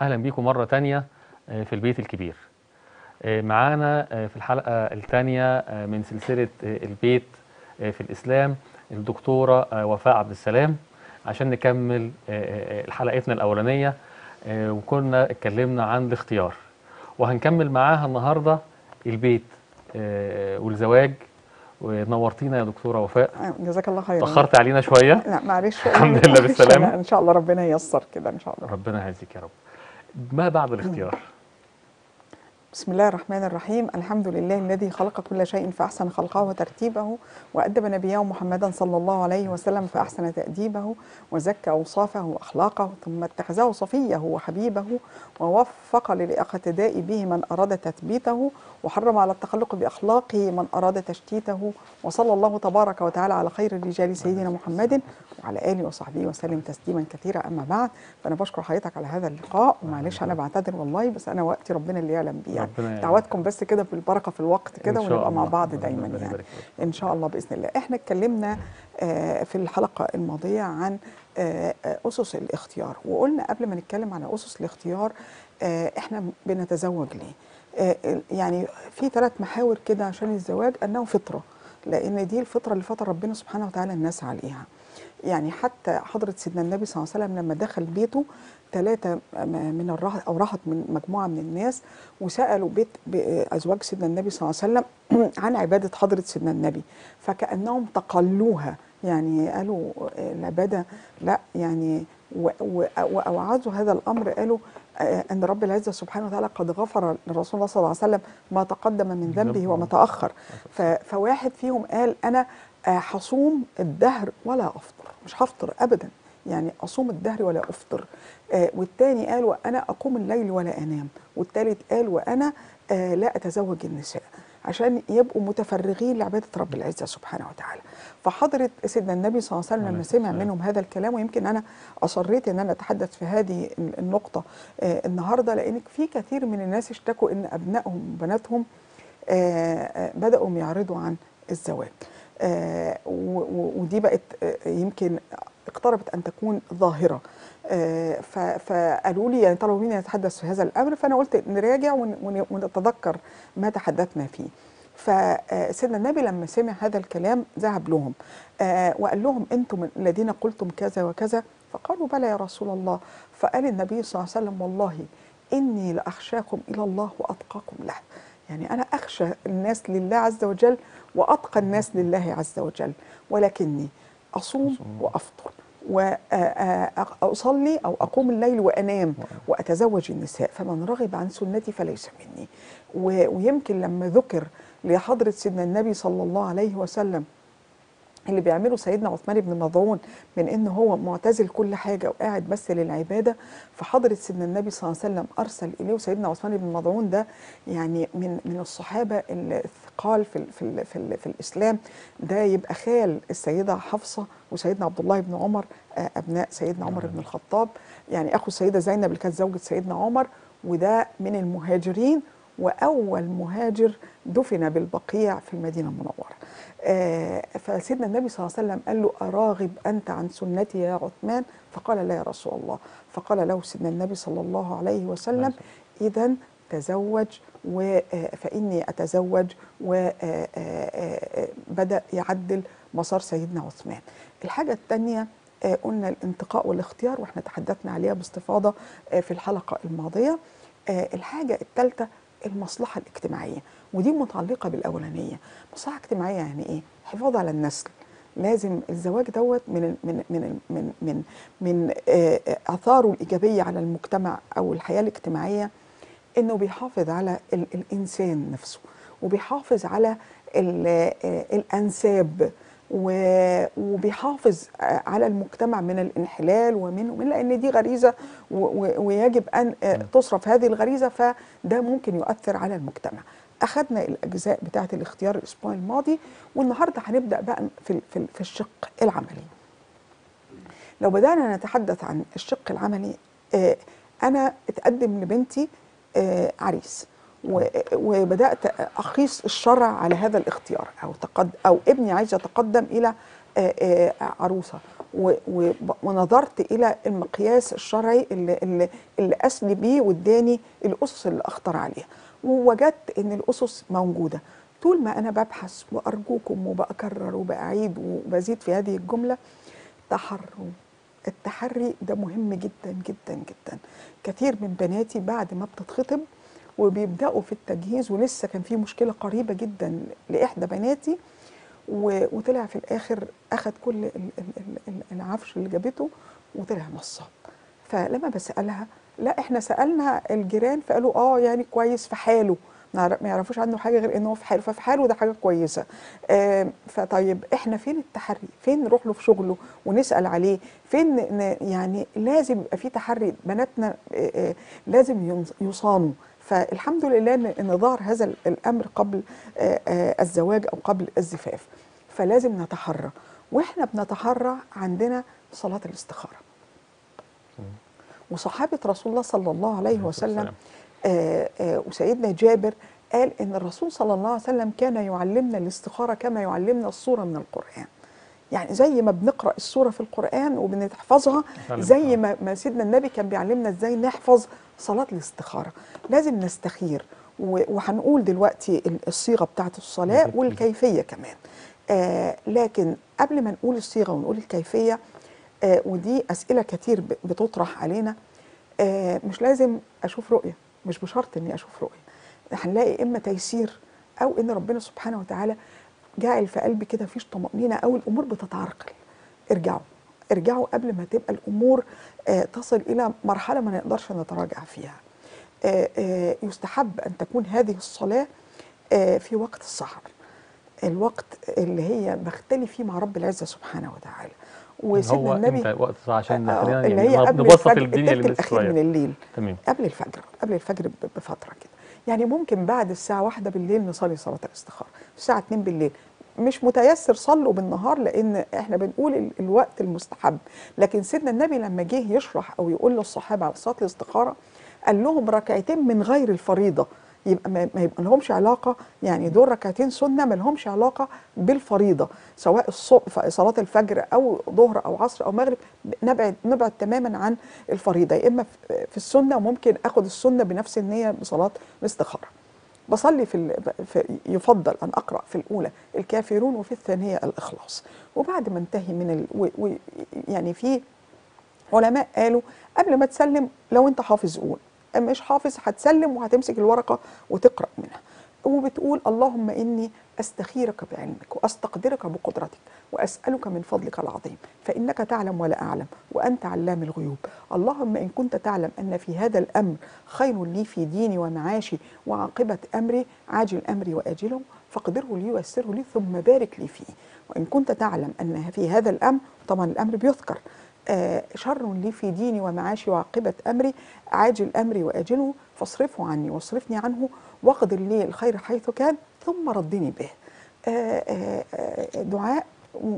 أهلا بيكم مرة تانية آه، في البيت الكبير. معانا آه، في الحلقة الثانية من سلسلة آه، البيت آه، في الإسلام الدكتورة آه، وفاء عبد السلام. عشان نكمل آه، آه، حلقتنا الأولانية آه، وكنا اتكلمنا عن الاختيار. وهنكمل معاها النهارده البيت آه، والزواج. ونورتينا يا دكتورة وفاء. جزاك الله خيرا. تأخرت علينا شوية. لا معلش. الحمد لله بالسلامة. لا، إن شاء الله ربنا ييسر كده إن شاء الله. ربنا يعزك يا رب. ما بعد الاختيار؟ بسم الله الرحمن الرحيم. الحمد لله الذي خلق كل شيء فأحسن خلقه وترتيبه وأدب نبيه محمدا صلى الله عليه وسلم فأحسن تأديبه وزكى أوصافه وأخلاقه ثم اتخذه صفيه وحبيبه ووفق للإقتداء به من أراد تثبيته وحرم على التخلق بأخلاقه من أراد تشتيته وصلى الله تبارك وتعالى على خير الرجال سيدنا محمد وعلى آله وصحبه وسلم تسليما كثيرا. أما بعد فأنا بشكر حضرتك على هذا اللقاء ومعلش أنا بعتذر والله بس أنا وقتي ربنا اللي يعلم بيه. يعني. دعواتكم بس كده بالبركة في الوقت كده ونبقى مع. بعض دايما يعني. إن شاء الله بإذن الله إحنا اتكلمنا آه، في الحلقة الماضية عن آه، آه، أسس الاختيار وقلنا قبل ما نتكلم على أسس الاختيار إحنا بنتزوج ليه يعني في ثلاث محاور كده عشان الزواج أنه فطرة لأن دي الفطرة اللي فطر ربنا سبحانه وتعالى الناس عليها يعني حتى حضرة سيدنا النبي صلى الله عليه وسلم لما دخل بيته ثلاثة من الرهط أو رهط من مجموعة من الناس وسألوا بيت أزواج سيدنا النبي صلى الله عليه وسلم عن عبادة حضرة سيدنا النبي. فكأنهم تقلوها. يعني قالوا العبادة لا يعني و- و- وأوعزوا هذا الأمر. قالوا آه، أن رب العزة سبحانه وتعالى قد غفر لرسول الله صلى الله عليه وسلم ما تقدم من ذنبه وما تأخر. ف- فواحد فيهم قال أنا آه، حصوم الدهر ولا أفطر. مش هفطر أبدا. يعني أصوم الدهر ولا أفطر. آه والتاني قال وأنا أقوم الليل ولا أنام. والتالت قال وأنا آه لا أتزوج النساء. عشان يبقوا متفرغين لعبادة رب العزة سبحانه وتعالى. فحضرة سيدنا النبي صلى الله عليه وسلم لما سمع. منهم هذا الكلام ويمكن أنا أصريت أن أنا أتحدث في هذه النقطة آه النهاردة لأن في كثير من الناس اشتكوا أن أبنائهم وبناتهم آه، آه، بدأوا يعرضوا عن الزواج. آه، ودي بقت آه، يمكن اقتربت أن تكون ظاهرة. آه، فقالوا لي يعني طلبوا مني أتحدث في هذا الأمر فأنا قلت نراجع ون- ون- ونتذكر ما تحدثنا فيه. فسيدنا النبي لما سمع هذا الكلام ذهب لهم. آه، وقال لهم أنتم الذين قلتم كذا وكذا؟ فقالوا بلى يا رسول الله. فقال النبي صلى الله عليه وسلم والله إني لأخشاكم إلى الله وأتقاكم له. يعني أنا أخشى الناس لله عز وجل وأتقى الناس لله عز وجل. ولكني أصوم وأفطر وأصلي أو أقوم الليل وأنام وأتزوج النساء فمن رغب عن سنتي فليس مني. ويمكن لما ذكر لحضرة سيدنا النبي صلى الله عليه وسلم اللي بيعمله سيدنا عثمان بن مظعون من إن هو معتزل كل حاجة وقاعد بس للعبادة فحضرة سيدنا النبي صلى الله عليه وسلم أرسل إليه وسيدنا عثمان بن مظعون ده يعني من من الصحابة الثقال في ال في ال في, ال في الإسلام. ده يبقى خال السيدة حفصة وسيدنا عبد الله بن عمر آه، أبناء سيدنا عمر بن الخطاب. يعني أخو السيدة زينب اللي كانت زوجة سيدنا عمر وده من المهاجرين وأول مهاجر دفن بالبقيع في المدينة المنورة. آه، فسيدنا النبي صلى الله عليه وسلم قال له أراغب أنت عن سنتي يا عثمان؟ فقال لا يا رسول الله. فقال له سيدنا النبي صلى الله عليه وسلم إذا تزوج آه، فإني أتزوج وبدأ يعدل مسار سيدنا عثمان. الحاجة الثانية آه، قلنا الانتقاء والاختيار وإحنا تحدثنا عليها باستفاضة آه، في الحلقة الماضية. آه، الحاجة الثالثة المصلحة الاجتماعية ودي متعلقة بالأولانية. مصلحة اجتماعية يعني إيه؟ حفاظ على النسل. لازم الزواج دوت من من من من من من آه، آه، آثاره الإيجابية على المجتمع أو الحياة الاجتماعية إنه بيحافظ على ال- الإنسان نفسه وبيحافظ على آه، الأنساب. و- وبيحافظ آه، على المجتمع من الانحلال ومن ومن لأن دي غريزة ويجب أن آه، تصرف هذه الغريزة فده ممكن يؤثر على المجتمع. أخذنا الأجزاء بتاعة الاختيار الأسبوع الماضي والنهاردة هنبدأ بقى في في ال- في الشق العملي. لو بدأنا نتحدث عن الشق العملي آه، أنا اتقدم لبنتي عريس وبدأت أقيس الشرع على هذا الاختيار أو تقد أو ابني عايز يتقدم إلى عروسة ونظرت إلى المقياس الشرعي اللي اللي, اللي اسلي بيه واداني الأسس اللي اختار عليها. ووجدت إن الأسس موجودة. طول ما أنا ببحث وأرجوكم وبكرر وبعيد وبزيد في هذه الجملة تحروا التحري ده مهم جدا جدا جدا. كثير من بناتي بعد ما بتتخطب وبيبدأوا في التجهيز ولسه كان في مشكلة قريبة جدا لإحدى بناتي وطلع في الآخر اخذ كل ال- ال- ال- ال- العفش اللي جابته وطلع نصاب. فلما بسألها لا إحنا سألنا الجيران فقالوا آه يعني كويس في حاله. ما يعرف- ما يعرفوش عنه حاجة غير إن هو في حاله ففي حاله ده حاجة كويسة. آه فطيب إحنا فين التحري؟ فين نروح له في شغله ونسأل عليه؟ فين يعني لازم يبقى في تحري بناتنا آه آه لازم يصانوا. فالحمد لله ان ظهر هذا ال- الأمر قبل آه آه الزواج أو قبل الزفاف. فلازم نتحرى. وإحنا بنتحرى عندنا صلاة الاستخارة. وصحابة رسول الله صلى الله عليه وسلم آه، وسيدنا جابر قال إن الرسول صلى الله عليه وسلم كان يعلمنا الاستخارة كما يعلمنا السوره من القرآن. يعني زي ما بنقرأ السورة في القرآن وبنحفظها زي القرآن. ما ما سيدنا النبي كان بيعلمنا إزاي نحفظ صلاة الاستخارة لازم نستخير وهنقول دلوقتي ال- الصيغة بتاعت الصلاة. والكيفية كمان آه لكن قبل ما نقول الصيغة ونقول الكيفية آه ودي أسئلة كتير بتطرح علينا آه مش لازم أشوف رؤية مش بشرط إني أشوف رؤية هنلاقي إما تيسير أو إن ربنا سبحانه وتعالى جعل في قلبي كده فيش طمأنينة أو الأمور بتتعرقل ارجعوا ارجعوا قبل ما تبقى الأمور آه تصل إلى مرحلة ما نقدرش نتراجع فيها. آه آه يستحب أن تكون هذه الصلاة آه في وقت السحر الوقت اللي هي بختلي فيه مع رب العزة سبحانه وتعالى. وسيدنا هو النبي إمتى وقت عشان آه، اللي يعني هي قبل نبسط الفجر الدنيا الأخير من الليل. تمام. قبل الفجر قبل الفجر ب- بفترة كده. يعني ممكن بعد الساعة واحدة بالليل نصلي صلاة الاستخارة. الساعة 2 بالليل. مش متيسر صلوا بالنهار لأن إحنا بنقول ال- الوقت المستحب. لكن سيدنا النبي لما جه يشرح أو يقول للصحابة على صلاة الاستخارة قال لهم ركعتين من غير الفريضة. يبقى ما يبقى لهمش علاقة يعني دول ركعتين سنة ما لهمش علاقة بالفريضة سواء الصبح صلاة الفجر أو ظهر أو عصر أو مغرب نبعد نبعد تماما عن الفريضة يا إما في- السنة وممكن آخد السنة بنفس النية بصلاة الاستخارة. بصلي في, في يفضل أن أقرأ في الأولى الكافرون وفي الثانية الإخلاص. وبعد ما انتهي من ال و و يعني في علماء قالوا قبل ما تسلم لو أنت حافظ قول. مش حافظ؟ هتسلم وهتمسك الورقة وتقرأ منها. وبتقول اللهم إني أستخيرك بعلمك وأستقدرك بقدرتك وأسألك من فضلك العظيم فإنك تعلم ولا أعلم وأنت علام الغيوب. اللهم إن كنت تعلم أن في هذا الأمر خير لي في ديني ومعاشي وعاقبة أمري عاجل أمري وآجله فاقدره لي ويسره لي ثم بارك لي فيه. وإن كنت تعلم أن في هذا الأمر طبعا الأمر بيذكر. شر لي في ديني ومعاشي وعاقبة أمري. عاجل أمري وآجله فاصرفه عني واصرفني عنه واقدر لي الخير حيث كان ثم ردني به. آه، آه، آه، دعاء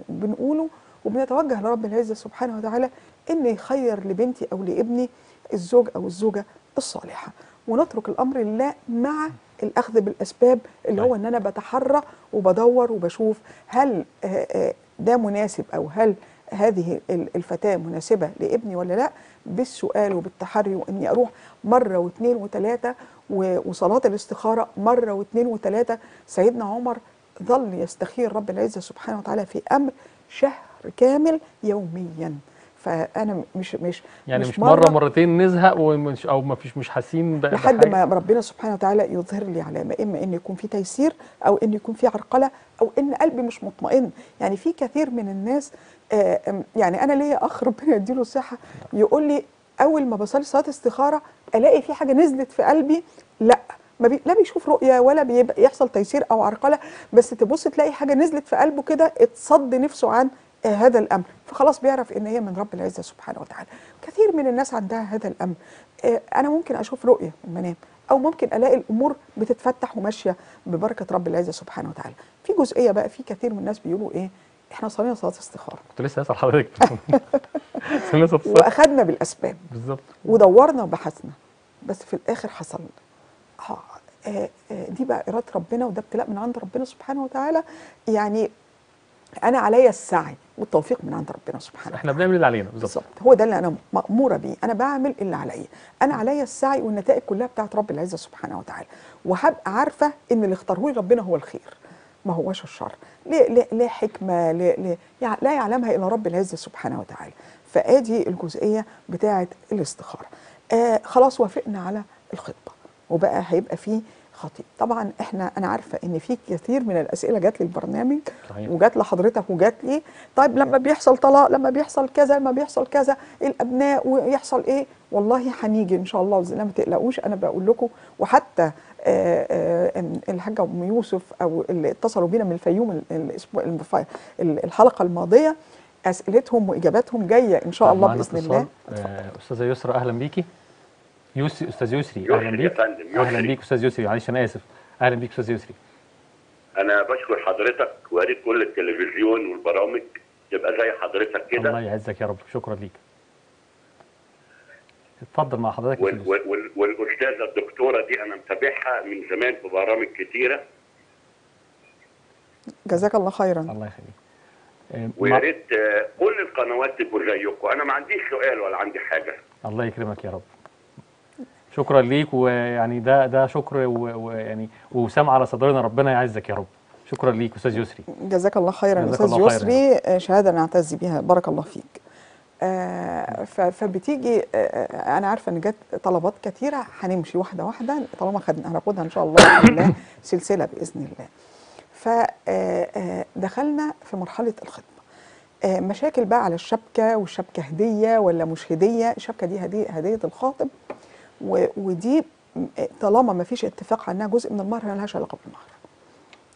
بنقوله وبنتوجه لرب العزة سبحانه وتعالى إن يخير لبنتي أو لابني الزوج أو الزوجة الصالحة. ونترك الأمر لله مع الأخذ بالأسباب اللي هو طيب. إن أنا بتحرى وبدور وبشوف هل آه، آه، ده مناسب أو هل هذه ال- الفتاة مناسبة لابني ولا لا؟ بالسؤال وبالتحري وإني أروح مرة واثنين وثلاثة وصلاة الاستخارة مرة واثنين وثلاثة سيدنا عمر ظل يستخير رب العزة سبحانه وتعالى في أمر شهر كامل يوميا. فأنا مش مش يعني مش مرة مرتين نزهق ومش أو ما فيش مش حاسين لحد. ما ربنا سبحانه وتعالى يظهر لي علامة. إما إن يكون في تيسير أو إن يكون في عرقلة أو إن قلبي مش مطمئن. يعني في كثير من الناس يعني أنا ليا أخ ربنا يديله الصحة يقول لي أول ما بصلي صلاة استخارة ألاقي في حاجة نزلت في قلبي لأ ما بي لا بيشوف رؤية ولا بيبقى يحصل تيسير أو عرقلة بس تبص تلاقي حاجة نزلت في قلبه كده اتصد نفسه عن آه، هذا الأمر. فخلاص بيعرف إن هي من رب العزة سبحانه وتعالى. كثير من الناس عندها هذا الأمر. آه، أنا ممكن أشوف رؤية في المنام أو ممكن ألاقي الأمور بتتفتح وماشية ببركة رب العزة سبحانه وتعالى. في جزئية بقى في كثير من الناس بيقولوا إيه؟ إحنا صلينا صلاه استخارة. كنت لسه هسأل حضرتك وأخدنا بالأسباب. بالظبط. ودورنا وبحثنا. بس في الآخر حصل آه، آه، آه، دي بقى إرادة ربنا وده ابتلاء من عند ربنا سبحانه وتعالى. يعني أنا عليا السعي والتوفيق من عند ربنا سبحانه إحنا بنعمل اللي علينا. بالظبط. هو ده اللي أنا مأمورة بيه. أنا بعمل اللي عليا. أنا عليا السعي والنتائج كلها بتاعت رب العزة سبحانه وتعالى. وهبقى عارفة إن اللي اختاره لي ربنا هو الخير. ما هوش الشر. ليه ليه, ليه حكمة؟ ليه ليه؟ لا يعلمها إلا رب العزة سبحانه وتعالى. فآدي الجزئية بتاعة الاستخارة. آه خلاص وافقنا على الخطبة وبقى هيبقى فيه خطيب. طبعا إحنا أنا عارفة إن في كثير من الأسئلة جات لي البرنامج صحيح. وجات لحضرتك وجات لي. طيب لما بيحصل طلاق لما بيحصل كذا لما بيحصل كذا الأبناء ويحصل إيه؟ والله هنيجي إن شاء الله ما تقلقوش أنا بقول لكم. وحتى الحاجة أم يوسف أو اللي اتصلوا بينا من الفيوم ال- الأسبوع الحلقة الماضية أسئلتهم وإجاباتهم جاية إن شاء الله بإذن. الله. آه، أستاذة يسرا أهلا بيكي. يوسي أستاذ يسري أهلا يا بيك أهلا. بيك أستاذ يسري. معلش أنا آسف. أهلا بيك أستاذ يسري. أنا بشكر حضرتك ويا ريت كل التلفزيون والبرامج تبقى زي حضرتك الله كده يعزك يا رب. شكرا ليك. اتفضل مع حضرتك يا وال وال وال والأستاذة الدكتورة دي أنا متابعها من زمان في برامج كتيرة. جزاك الله خيرا. الله يخليك. آه، ويا ريت آه، كل القنوات تبقوا زيكم. أنا ما عنديش سؤال ولا عندي حاجة. الله يكرمك يا رب. شكرا ليك ويعني ده ده شكر ويعني وسام على صدرنا ربنا يعزك يا رب. شكرا ليك أستاذ يسري. جزاك الله خيرا. أستاذ يسري آه، شهادة نعتز بها. بارك الله فيك. فبتيجي آه، آه، أنا عارفة إن جت طلبات كثيره هنمشي واحدة واحدة طالما خدنا هناخدها إن شاء الله بإذن الله سلسلة بإذن الله. فدخلنا في مرحلة الخطبه آه، مشاكل بقى على الشبكة والشبكة هدية ولا مش هدية. الشبكة دي هديه هدية الخاطب ودي طالما ما فيش اتفاق عنها جزء من المهر ملهاش علاقة بالمهر.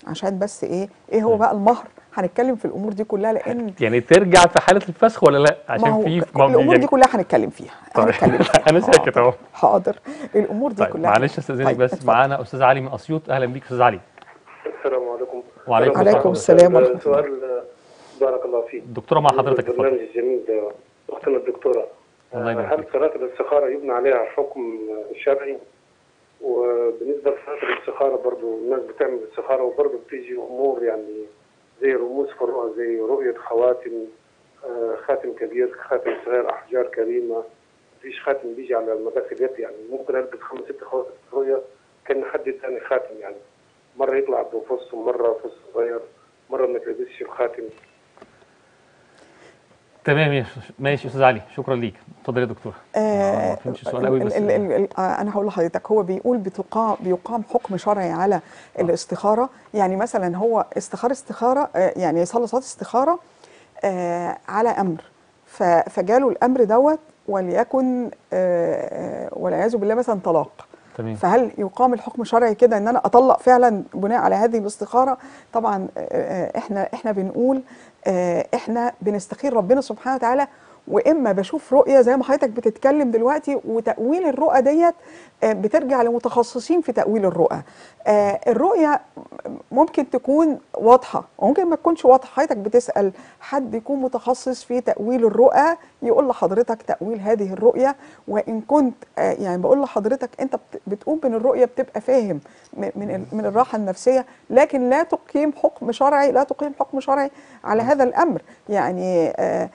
عشان بس إيه إيه هو بقى المهر؟ هنتكلم في الأمور دي كلها لأن يعني ترجع في حالة الفسخ ولا لأ؟ ما عشان هو في الأمور يعني- دي كلها هنتكلم فيها. طيب. هنتكلم فيها. أنا ساكت أهو. حاضر. الأمور دي طيب كلها معلش استاذنك طيب، بس. معانا أستاذ علي من أسيوط. أهلا بيك أستاذ علي. السلام عليكم. وعليكم عليكم السلام. السلام ورحمة الله. سؤال بارك الله فيك. الدكتوره مع حضرتك البرنامج اتفضل الجميل ده أختنا الدكتورة. الله يبارك هل فيك. صلاة الاستخارة يبنى عليها حكم شرعي؟ وبالنسبة لصلاة الاستخارة برضو الناس بتعمل استخارة وبرضو بتيجي أمور يعني زي رموز في الرؤى زي رؤية خواتم آه، خاتم كبير خاتم صغير أحجار كريمة. مفيش خاتم بيجي على مدار اليد يعني. ممكن ألبس خمس ست خواتم في الرؤية كأن حد اداني خاتم يعني. مرة يطلع بفص ومرة فص صغير مرة ما تلبسش الخاتم. تمام يا ماشي أستاذ علي شكرا ليك. اتفضل يا دكتور. آه، ما فهمتش السؤال. قوي بس ال- ال- ال- آه، أنا هقول لحضرتك هو بيقول بتقام بيقام حكم شرعي على الاستخارة. يعني مثلا هو استخار استخارة آه، يعني يصلي صلاة استخارة آه، على أمر. فجاله الأمر دوت وليكن آه، آه، والعياذ بالله مثلا طلاق. تمام. فهل يقام الحكم شرعي كده إن أنا أطلق فعلا بناء على هذه الاستخارة؟ طبعا آه، آه، إحنا إحنا بنقول آه، إحنا بنستخير ربنا سبحانه وتعالى وإما بشوف رؤية زي ما حضرتك بتتكلم دلوقتي وتأويل الرؤى ديت آه، بترجع لمتخصصين في تأويل الرؤى. آه، الرؤية ممكن تكون واضحة وممكن ما تكونش واضحة. حضرتك بتسأل حد يكون متخصص في تأويل الرؤى يقول لحضرتك تأويل هذه الرؤية وإن كنت آه، يعني بقول لحضرتك أنت بت- بتقوم من الرؤية بتبقى فاهم من من الراحة النفسية لكن لا تقيم حكم شرعي لا تقيم حكم شرعي على هذا الأمر. يعني آه،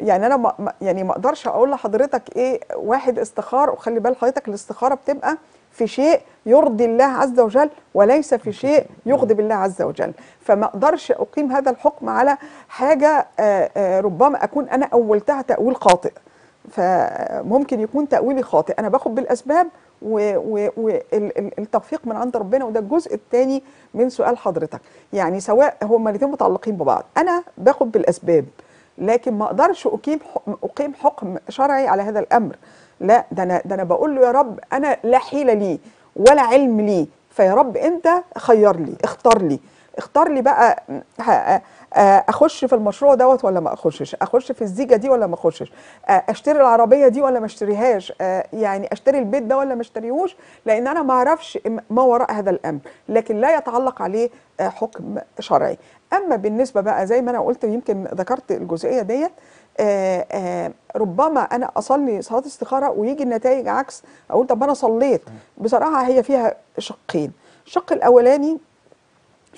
يعني أنا ما يعني ما أقدرش أقول لحضرتك إيه واحد استخار وخلي بال حضرتك الاستخارة بتبقى في شيء يرضي الله عز وجل وليس في شيء يغضب الله عز وجل. فما أقدرش أقيم هذا الحكم على حاجة آه، آه، ربما أكون أنا أولتها تأويل خاطئ. فممكن يكون تأويلي خاطئ. أنا باخد بالأسباب والتوفيق من عند ربنا وده الجزء الثاني من سؤال حضرتك. يعني سواء هما الاثنين متعلقين ببعض. أنا باخد بالأسباب. لكن ما أقدرش أقيم حكم أقيم حكم شرعي على هذا الأمر. لا ده أنا ده أنا بقول له يا رب أنا لا حيلة لي ولا علم لي فيا رب أنت خير لي اختار لي. اختار لي بقى أخش في المشروع دوت ولا ما أخشش؟ أخش في الزيجة دي ولا ما أخشش؟ آه، أشتري العربية دي ولا ما أشتريهاش؟ آه، يعني أشتري البيت ده ولا ما أشتريهوش؟ لأن أنا ما أعرفش ما وراء هذا الأمر لكن لا يتعلق عليه آه، حكم شرعي. أما بالنسبة بقى زي ما أنا قلت يمكن ذكرت الجزئية ديت آه، آه، ربما أنا أصلي صلاة استخارة ويجي النتائج عكس أقول طب أنا صليت. بصراحة هي فيها شقين. الشق الأولاني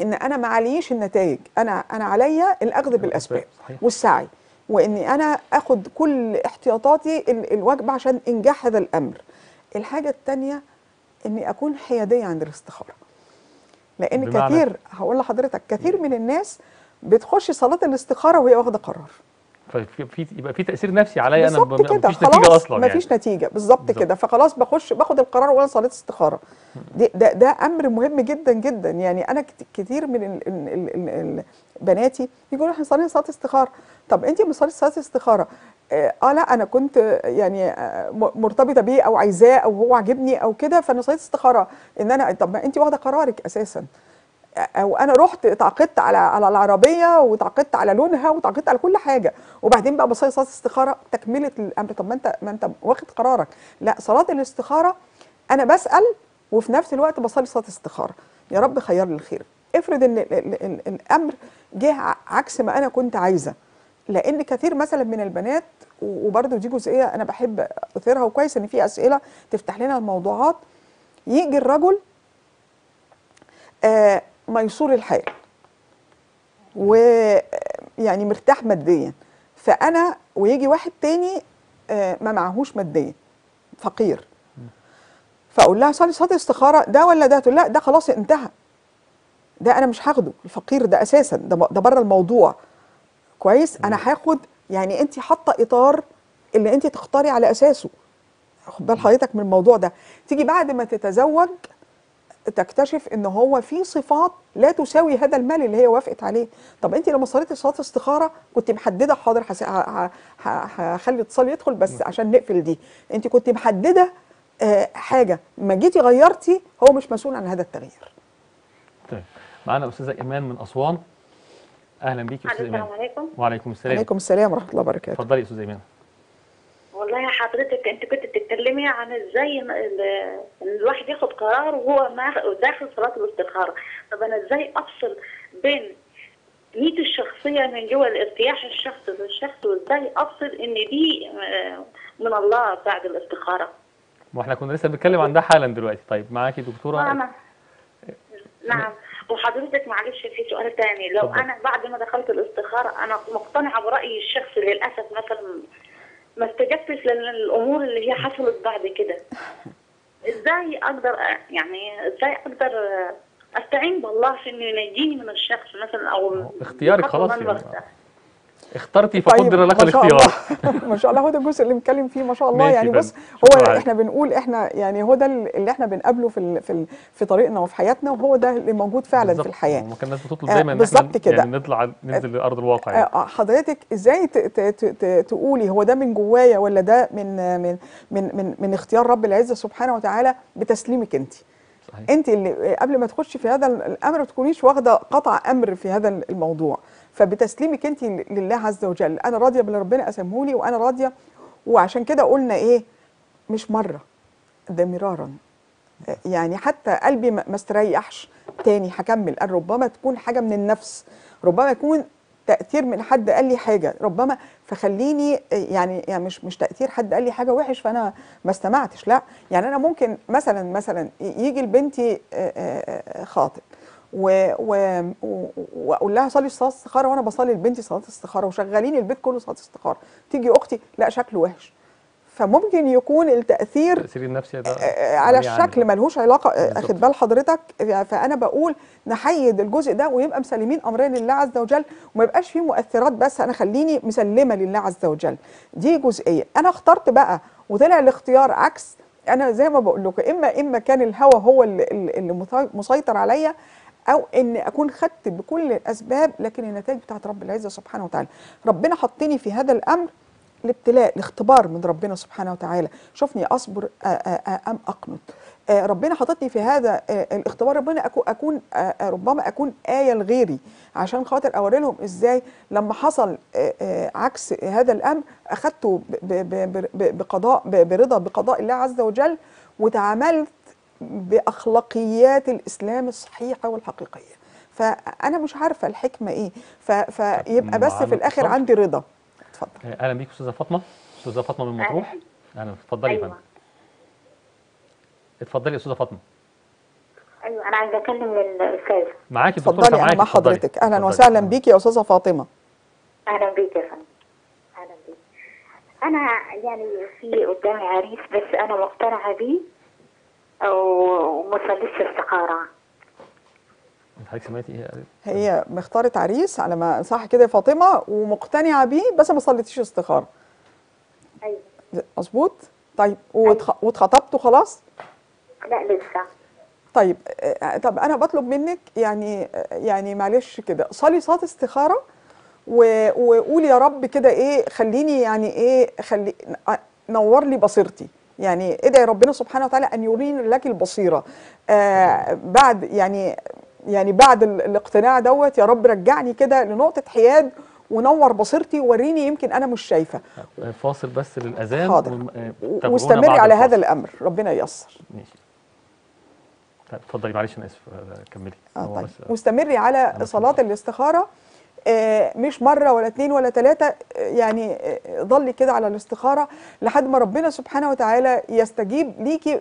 إن أنا ما عليش النتائج. أنا أنا عليا الأخذ بالأسباب صحيح. والسعي. وإني أنا آخد كل احتياطاتي ال- الواجبه عشان إنجاح هذا الأمر. الحاجة الثانية إني أكون حيادية عند الاستخارة. لأن بمعنى؟ كثير هقول لحضرتك كثير من الناس بتخش صلاه الاستخارة وهي واخدة قرار. ففي في يبقى في تأثير نفسي عليا أنا مفيش نتيجة أصلا مفيش يعني. نتيجة. بالظبط. كده. فخلاص بخش باخد القرار وأنا صليت استخارة. دي ده ده أمر مهم جدا جدا. يعني أنا كت- كتير من ال ال ال ال ال بناتي يقولوا إحنا صلينا صلاة استخارة. طب انت بتصلي صلاة استخارة؟ آه آه، لا أنا كنت يعني آه، مرتبطة بيه أو عايزاه أو هو عاجبني أو كده فأنا صليت استخارة. إن أنا طب ما انت واخدة قرارك أساسا. أو أنا رحت اتعاقدت على على العربية وتعاقدت على لونها وتعاقدت على كل حاجة. وبعدين بقى بصلي صلاه استخاره تكمله الامر طب ما انت ما أنت واخد قرارك. لا صلاة الاستخارة أنا بسأل وفي نفس الوقت بصلي صلاة استخاره يا رب خير لي الخير افرض إن ال ال ال الأمر جه عكس ما أنا كنت عايزة. لأن كثير مثلا من البنات و- وبرضه دي جزئية أنا بحب أثيرها وكويس إن في أسئلة تفتح لنا الموضوعات. يجي الرجل آه، ميسور الحال. ويعني مرتاح ماديا. فأنا ويجي واحد تاني آه، ما معهوش ماديا. فقير. فأقول لها صلي صلاة استخاره ده ولا ده؟ تقول لا ده خلاص انتهى. ده أنا مش هاخده. الفقير ده أساسا. ده ده بره الموضوع. كويس؟ أنا هاخد يعني انت حاطة إطار اللي انت تختاري على أساسه. خد بال حضرتك من الموضوع ده. تيجي بعد ما تتزوج تكتشف إن هو في صفات لا تساوي هذا المال اللي هي وافقت عليه. طب انت لما صليتي صلاة استخارة كنت محددة حاضر هخلي اتصال يدخل بس عشان نقفل دي. انت كنت محددة آه، حاجة. ما جيتي غيرتي هو مش مسؤول عن هذا التغيير. طيب. معانا أستاذة إيمان من أسوان. أهلا بيكي يا أستاذة السلام إيمان. عليكم. وعليكم السلام. عليكم السلام ورحمة الله وبركاته. اتفضلي يا أستاذة إيمان. والله يا حضرتك انت كنت بتتكلمي عن إزاي إن الواحد ياخد قرار وهو ما داخل صلاة الاستخارة. طب أنا إزاي أفصل بين نيتي الشخصية من جوا الارتياح الشخصي للشخص وازاي أفصل إن دي آه، من الله بعد الاستخارة؟ وإحنا كنا لسه بنتكلم عن ده حالا دلوقتي. طيب معاكي دكتورة؟ أنا نعم. وحضرتك معلش في سؤال تاني. لو اتفضل. أنا بعد ما دخلت الاستخارة أنا مقتنعة برأيي الشخصي للأسف مثلا ما استجبتش للامور اللي هي حصلت بعد كده إزاي أقدر يعني إزاي أقدر أستعين بالله في إنه ينجيني من الشخص مثلا أو اختيارك خلاص يعني. اخترتي طيب فقدر لك ما شاء الاختيار ما شاء الله هو ده الجزء اللي بنتكلم فيه ما شاء الله يعني. بص هو عليك. إحنا بنقول إحنا يعني هو ده اللي إحنا بنقابله في في في طريقنا وفي حياتنا وهو ده اللي موجود فعلا بالظبط. في الحياة وما كان الناس بتطلب آه، دايما إن بالظبط إحنا كده. يعني نطلع ننزل لأرض الواقع يعني. آه، حضرتك إزاي تقولي هو ده من جوايا ولا ده من من من من, من اختيار رب العزة سبحانه وتعالى بتسليمك أنت صحيح. أنت اللي قبل ما تخشي في هذا الأمر ما تكونيش واخدة قطع أمر في هذا الموضوع فبتسليمك انت لله عز وجل. أنا راضية باللي ربنا قسمه لي وأنا راضية وعشان كده قلنا إيه؟ مش مرة ده مرارا. يعني حتى قلبي ما استريحش تاني هكمل. قال ربما تكون حاجة من النفس ربما يكون تأثير من حد قال لي حاجة ربما فخليني يعني يعني مش مش تأثير حد قال لي حاجة وحش فأنا ما استمعتش لا. يعني أنا ممكن مثلا مثلا يجي لبنتي خاطب. و- و- و- وأقول لها صلي صلاة استخارة وأنا بصلي لبنتي صلاة استخارة وشغالين البيت كله صلاة استخارة. تيجي أختي لا شكله وحش. فممكن يكون التأثير التأثير النفسي ده آه، على عالي عنه. الشكل ملهوش علاقة آه،. أخد بال حضرتك. فأنا بقول نحيد الجزء ده ويبقى مسلمين أمرين لله عز وجل وما يبقاش فيه مؤثرات بس. أنا خليني مسلمة لله عز وجل. دي جزئية. أنا اخترت بقى وطلع الاختيار عكس. أنا زي ما بقول لكم إما إما كان الهوى هو اللي, اللي مسي- مسيطر عليا أو إن أكون خدت بكل الأسباب لكن النتائج بتاعت رب العزة سبحانه وتعالى. ربنا حطني في هذا الأمر الابتلاء الاختبار من ربنا سبحانه وتعالى. شوفني أصبر أم أقنط. ربنا حاططني في هذا الاختبار. ربنا أكون ربما أكون آية لغيري عشان خاطر أوري لهم إزاي لما حصل عكس هذا الأمر اخذته بقضاء برضا بقضاء الله عز وجل وتعاملت بأخلاقيات الإسلام الصحيحة والحقيقية. فأنا مش عارفة الحكمة إيه. ف- فيبقى بس في الآخر. عندي رضا. اتفضل. آه، أهلا بيك أستاذة فاطمة. أستاذة فاطمة من مطروح. أهلا. اتفضلي يا أيوه. فندم. اتفضلي يا أستاذة فاطمة. أيوه أنا عايزة أكلم الاستاذ معاكي اتفضلي أنا مع. حضرتك أهلا. وسهلا بيك يا أستاذة فاطمة. أهلا بيك يا فندم. أهلا بيك. أنا يعني في قدامي عريس بس أنا مقتنعة بيه. أو مصليش استخاره حضرتك سمعتي إيه؟ هي مختارة عريس على ما صح كده يا فاطمة ومقتنعة بيه بس ما صليتيش استخاره أيوه. مظبوط؟ طيب واتخ- واتخطبتوا خلاص؟ لا لسه. طيب آه، طب أنا بطلب منك يعني آه، يعني معلش كده صلي صلاة استخارة و- وقولي يا رب كده إيه خليني يعني إيه خلي آه، نور لي بصيرتي. يعني ادعي ربنا سبحانه وتعالى أن يريني لك البصيرة. آه بعد يعني يعني بعد ال- الاقتناع دوت يا رب رجعني كده لنقطة حياد ونور بصيرتي ووريني يمكن أنا مش شايفة. آه، فاصل بس للأذان حاضر. آه، واستمري على الفاصل. هذا الأمر. ربنا ييسر. ماشي. طيب اتفضلي معلش أنا آسف آه، كملي. آه طيب. بس- واستمري على. الاستخارة. آه، مش مرة ولا اتنين ولا تلاتة آه، يعني آه، ضلي كده على الاستخارة لحد ما ربنا سبحانه وتعالى يستجيب ليكي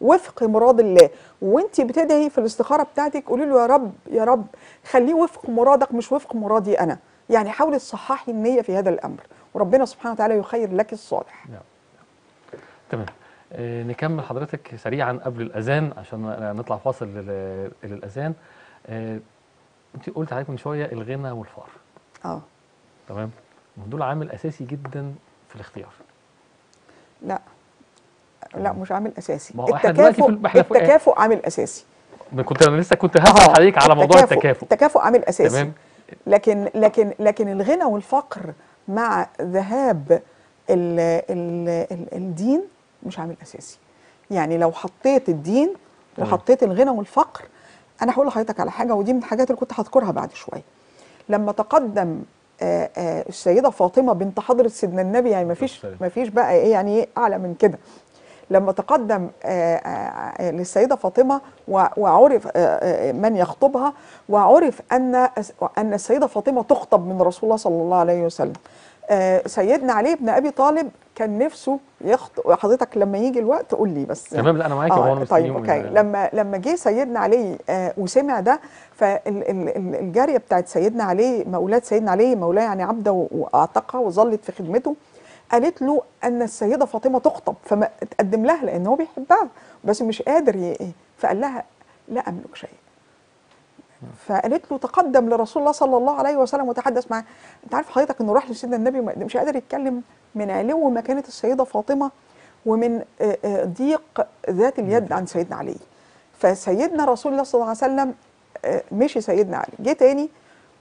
بوفق مراد الله. وانت بتدعي في الاستخارة بتاعتك قولي له يا رب يا رب خليه وفق مرادك مش وفق مرادي أنا. يعني حاولي تصححي النية في هذا الأمر وربنا سبحانه وتعالى يخير لك الصالح. تمام. آه، نكمل حضرتك سريعا قبل الأذان عشان نطلع فاصل لل- للأذان. آه، انت قلت حضرتك من شوية الغنى والفقر. آه. تمام؟ دول عامل أساسي جدا في الاختيار. لا. لا مش عامل أساسي. ما هو التكافؤ إحنا في- التكافؤ عامل أساسي. كنت أنا لسه كنت هسأل حضرتك على موضوع التكافؤ التكافؤ. عامل أساسي. تمام. لكن لكن لكن الغنى والفقر مع ذهاب ال ال ال الدين مش عامل أساسي. يعني لو حطيت الدين. وحطيت الغنى والفقر أنا هقول لحضرتك على حاجة ودي من الحاجات اللي كنت هذكرها بعد شوية. لما تقدم آه، آه، السيدة فاطمة بنت حضرة سيدنا النبي يعني ما فيش. ما فيش بقى إيه يعني إيه أعلى من كده. لما تقدم آه، للسيدة فاطمة وعرف من يخطبها وعرف أن أن السيدة فاطمة تخطب من رسول الله صلى الله عليه وسلم. سيدنا علي بن أبي طالب كان نفسه يخطب حضرتك لما يجي الوقت قول لي بس. تمام لا أنا معاك آه طيب أوكي. من- لما لما جه سيدنا علي آه وسمع ده فالجاريه بتاعت سيدنا علي مولات سيدنا علي مولاه يعني عبده وأعتقها وظلت في خدمته قالت له أن السيدة فاطمة تخطب فما تقدم لها لأن هو بيحبها بس مش قادر ي... فقال لها لا املك شيء فقالت له تقدم لرسول الله صلى الله عليه وسلم وتحدث معاه. أنت عارف حضرتك إنه راح لسيدنا النبي مش قادر يتكلم من علو مكانة السيدة فاطمة ومن آه، آه، ضيق ذات اليد عن سيدنا علي. فسيدنا رسول الله صلى الله عليه وسلم آه، مشي سيدنا علي. جه تاني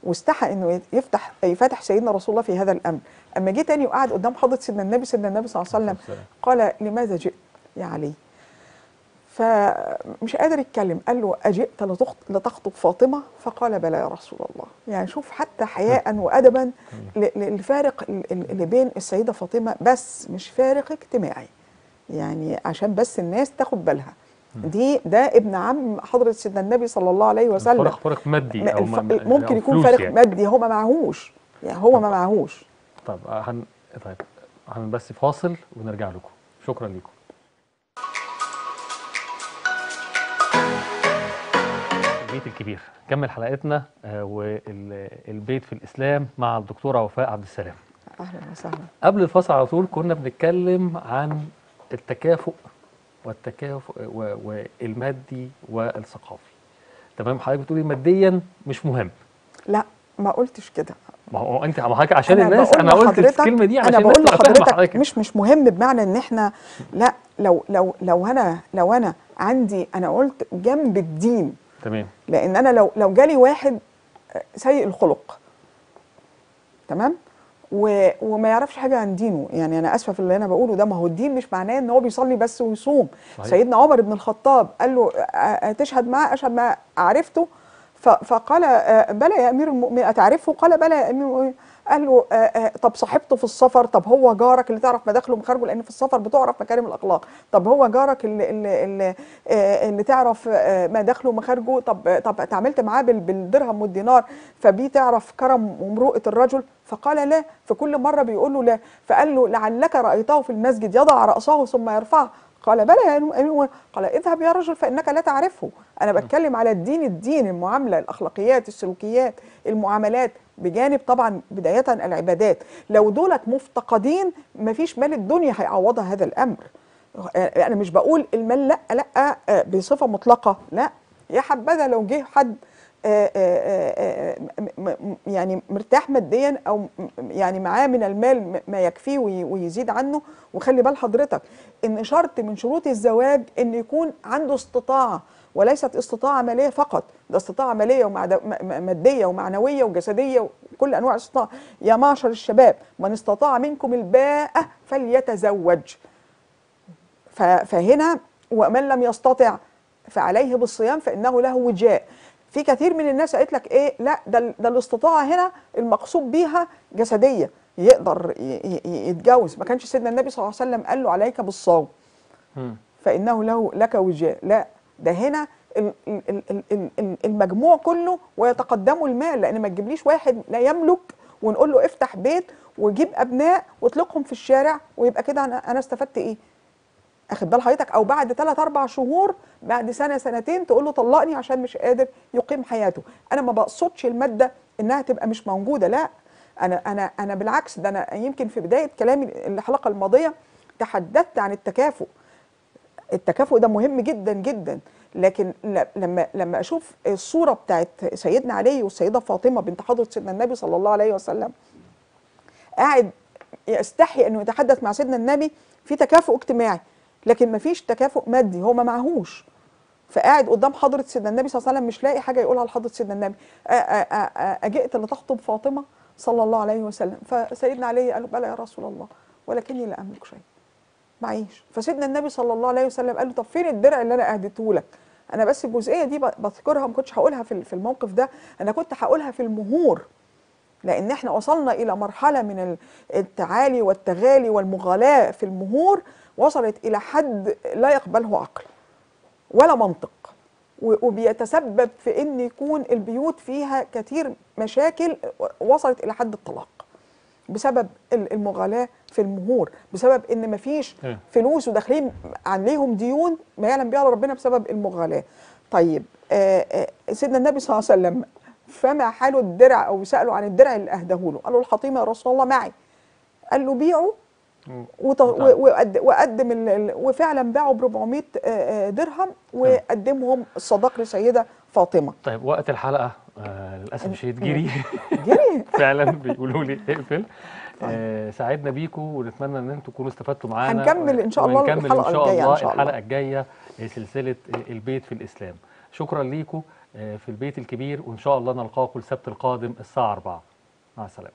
واستحى إنه يفتح يفتح سيدنا رسول الله في هذا الأمر. أما جه تاني وقعد قدام حضرة سيدنا النبي سيدنا النبي صلى الله عليه وسلم. قال لماذا جئت يا علي؟ فمش قادر يتكلم. قال له أجئت لتخط- لتخطب فاطمة؟ فقال بلى يا رسول الله. يعني شوف حتى حياء وأدبا الفارق ال- ال- اللي بين السيدة فاطمة بس مش فارق اجتماعي. يعني عشان بس الناس تاخد بالها. دي ده ابن عم حضرة سيدنا النبي صلى الله عليه وسلم. فرق فرق مادي ما- ممكن أو يكون فارق يعني. مادي. هو ما معهوش. يعني هو ما معهوش. طب هن طيب هن بس فاصل ونرجع لكم. شكرا لكم. البيت الكبير. كمل حلقتنا آه، والبيت في الإسلام مع الدكتورة وفاء عبد السلام. أهلا وسهلا. قبل الفاصل على طول كنا بنتكلم عن التكافؤ والتكافؤ والمادي والثقافي. تمام؟ حضرتك بتقولي ماديا مش مهم. لا ما قلتش كده. ما هو أنت ما حضرتك عشان أنا الناس أنا قلت الكلمة دي عشان أنا بقول لحضرتك حضرتك. مش مش مهم بمعنى إن إحنا لا لو لو لو أنا لو أنا عندي أنا قلت جنب الدين تمام. لأن أنا لو لو جالي واحد سيء الخلق. تمام؟ و... وما يعرفش حاجة عن دينه. يعني أنا آسفة في اللي أنا بقوله ده. ما هو الدين مش معناه إن هو بيصلي بس ويصوم. صحيح. سيدنا عمر بن الخطاب قال له أ- أ- تشهد معاه أشهد معاه عرفته؟ ف... فقال آه، بلى يا أمير المؤمنين. أتعرفه؟ قال بلى يا أمير المؤمنين. قال له آه، آه، طب صاحبته في السفر طب هو جارك اللي تعرف مداخله ومخارجه لأن في السفر بتعرف مكارم الأخلاق. طب هو جارك اللي اللي اللي, آه، اللي تعرف مداخله ومخارجه طب طب اتعاملت معاه بال- بالدرهم والدينار فبيه تعرف كرم ومروءة الرجل؟ فقال لا. في كل مرة بيقول له لا. فقال له لعلك رايته في المسجد يضع رأسه ثم يرفعه. قال بلى يا امير المؤمنين قال اذهب يا رجل فإنك لا تعرفه. أنا بتكلم على الدين الدين المعاملة الأخلاقيات السلوكيات المعاملات بجانب طبعا بداية العبادات. لو دولت مفتقدين مفيش مال الدنيا هيعوضها هذا الأمر. أنا مش بقول المال لأ لأ آه، بصفة مطلقة. لأ يا حبذا لو جه حد آه، آه، آه، يعني مرتاح ماديا أو يعني معاه من المال ما يكفيه وي- ويزيد عنه. وخلي بال حضرتك إن شرط من شروط الزواج إن يكون عنده استطاعة وليست استطاعة مالية فقط ده استطاعة مالية وماديه ومعنوية وجسدية وكل أنواع الاستطاعة. يا معشر الشباب من استطاع منكم الباءة فليتزوج. فهنا ومن لم يستطع فعليه بالصيام فإنه له وجاء. في كثير من الناس قالت لك إيه لا ده ده الاستطاعة هنا المقصود بيها جسدية يقدر يتجوز. ما كانش سيدنا النبي صلى الله عليه وسلم قال له عليك بالصوم. فإنه له لك وجاء. لا ده هنا ال- ال- ال- ال- ال- ال- المجموع كله ويتقدمه المال لأن ما تجيبليش واحد لا يملك ونقول له افتح بيت وجيب أبناء واطلقهم في الشارع ويبقى كده أنا أنا استفدت إيه؟ اخد بال حضرتك أو بعد 3 4 شهور بعد سنة سنتين تقول له طلقني عشان مش قادر يقيم حياته. أنا ما بقصدش المادة إنها تبقى مش موجودة لا. أنا أنا أنا بالعكس ده أنا يمكن في بداية كلامي الحلقة الماضية تحدثت عن التكافؤ. التكافؤ ده مهم جدا جدا. لكن لما لما أشوف الصورة بتاعت سيدنا علي والسيدة فاطمة بنت حضرة سيدنا النبي صلى الله عليه وسلم قاعد يستحي أنه يتحدث مع سيدنا النبي في تكافؤ اجتماعي. لكن ما فيش تكافؤ مادي هو ما معهوش. فقاعد قدام حضرة سيدنا النبي صلى الله عليه وسلم مش لاقي حاجة يقولها لحضرة سيدنا النبي. أجئت لتخطب فاطمة صلى الله عليه وسلم. فسيدنا علي قال له بلى يا رسول الله ولكني لا أملك شيء معيش. فسيدنا النبي صلى الله عليه وسلم قال له طب فين الدرع اللي أنا أهديته لك؟ أنا بس الجزئية دي بذكرها ما كنتش هقولها في الموقف ده. أنا كنت هقولها في المهور. لأن إحنا وصلنا إلى مرحلة من ال- التعالي والتغالي والمغالاة في المهور وصلت إلى حد لا يقبله عقل ولا منطق. وبيتسبب في إن يكون البيوت فيها كثير مشاكل وصلت إلى حد الطلاق بسبب ال- المغالاه في المهور بسبب إن مفيش إيه. فلوس وداخلين عليهم ديون ما يعلم بها ربنا بسبب المغالاه. طيب آه آه سيدنا النبي صلى الله عليه وسلم فما حال الدرع أو سالوا عن الدرع اللي اهداه له قالوا الحطيمه يا رسول الله معي. قال له بيعه وقدم ال- ال- وفعلا باعوا ب 400 آه، آه، درهم وقدمهم الصداق لسيده فاطمة. طيب وقت الحلقة آه للأسف الشديد جري. جري. فعلا بيقولوا لي اقفل. آه سعدنا بيكم ونتمنى إن أنتم تكونوا استفدتوا معانا. هنكمل إن شاء الله إن شاء الجاية إن الله شاء الله. الحلقة الجاية سلسلة البيت في الإسلام. شكرا ليكم آه في البيت الكبير وإن شاء الله نلقاكم السبت القادم الساعة 4 مع السلامة.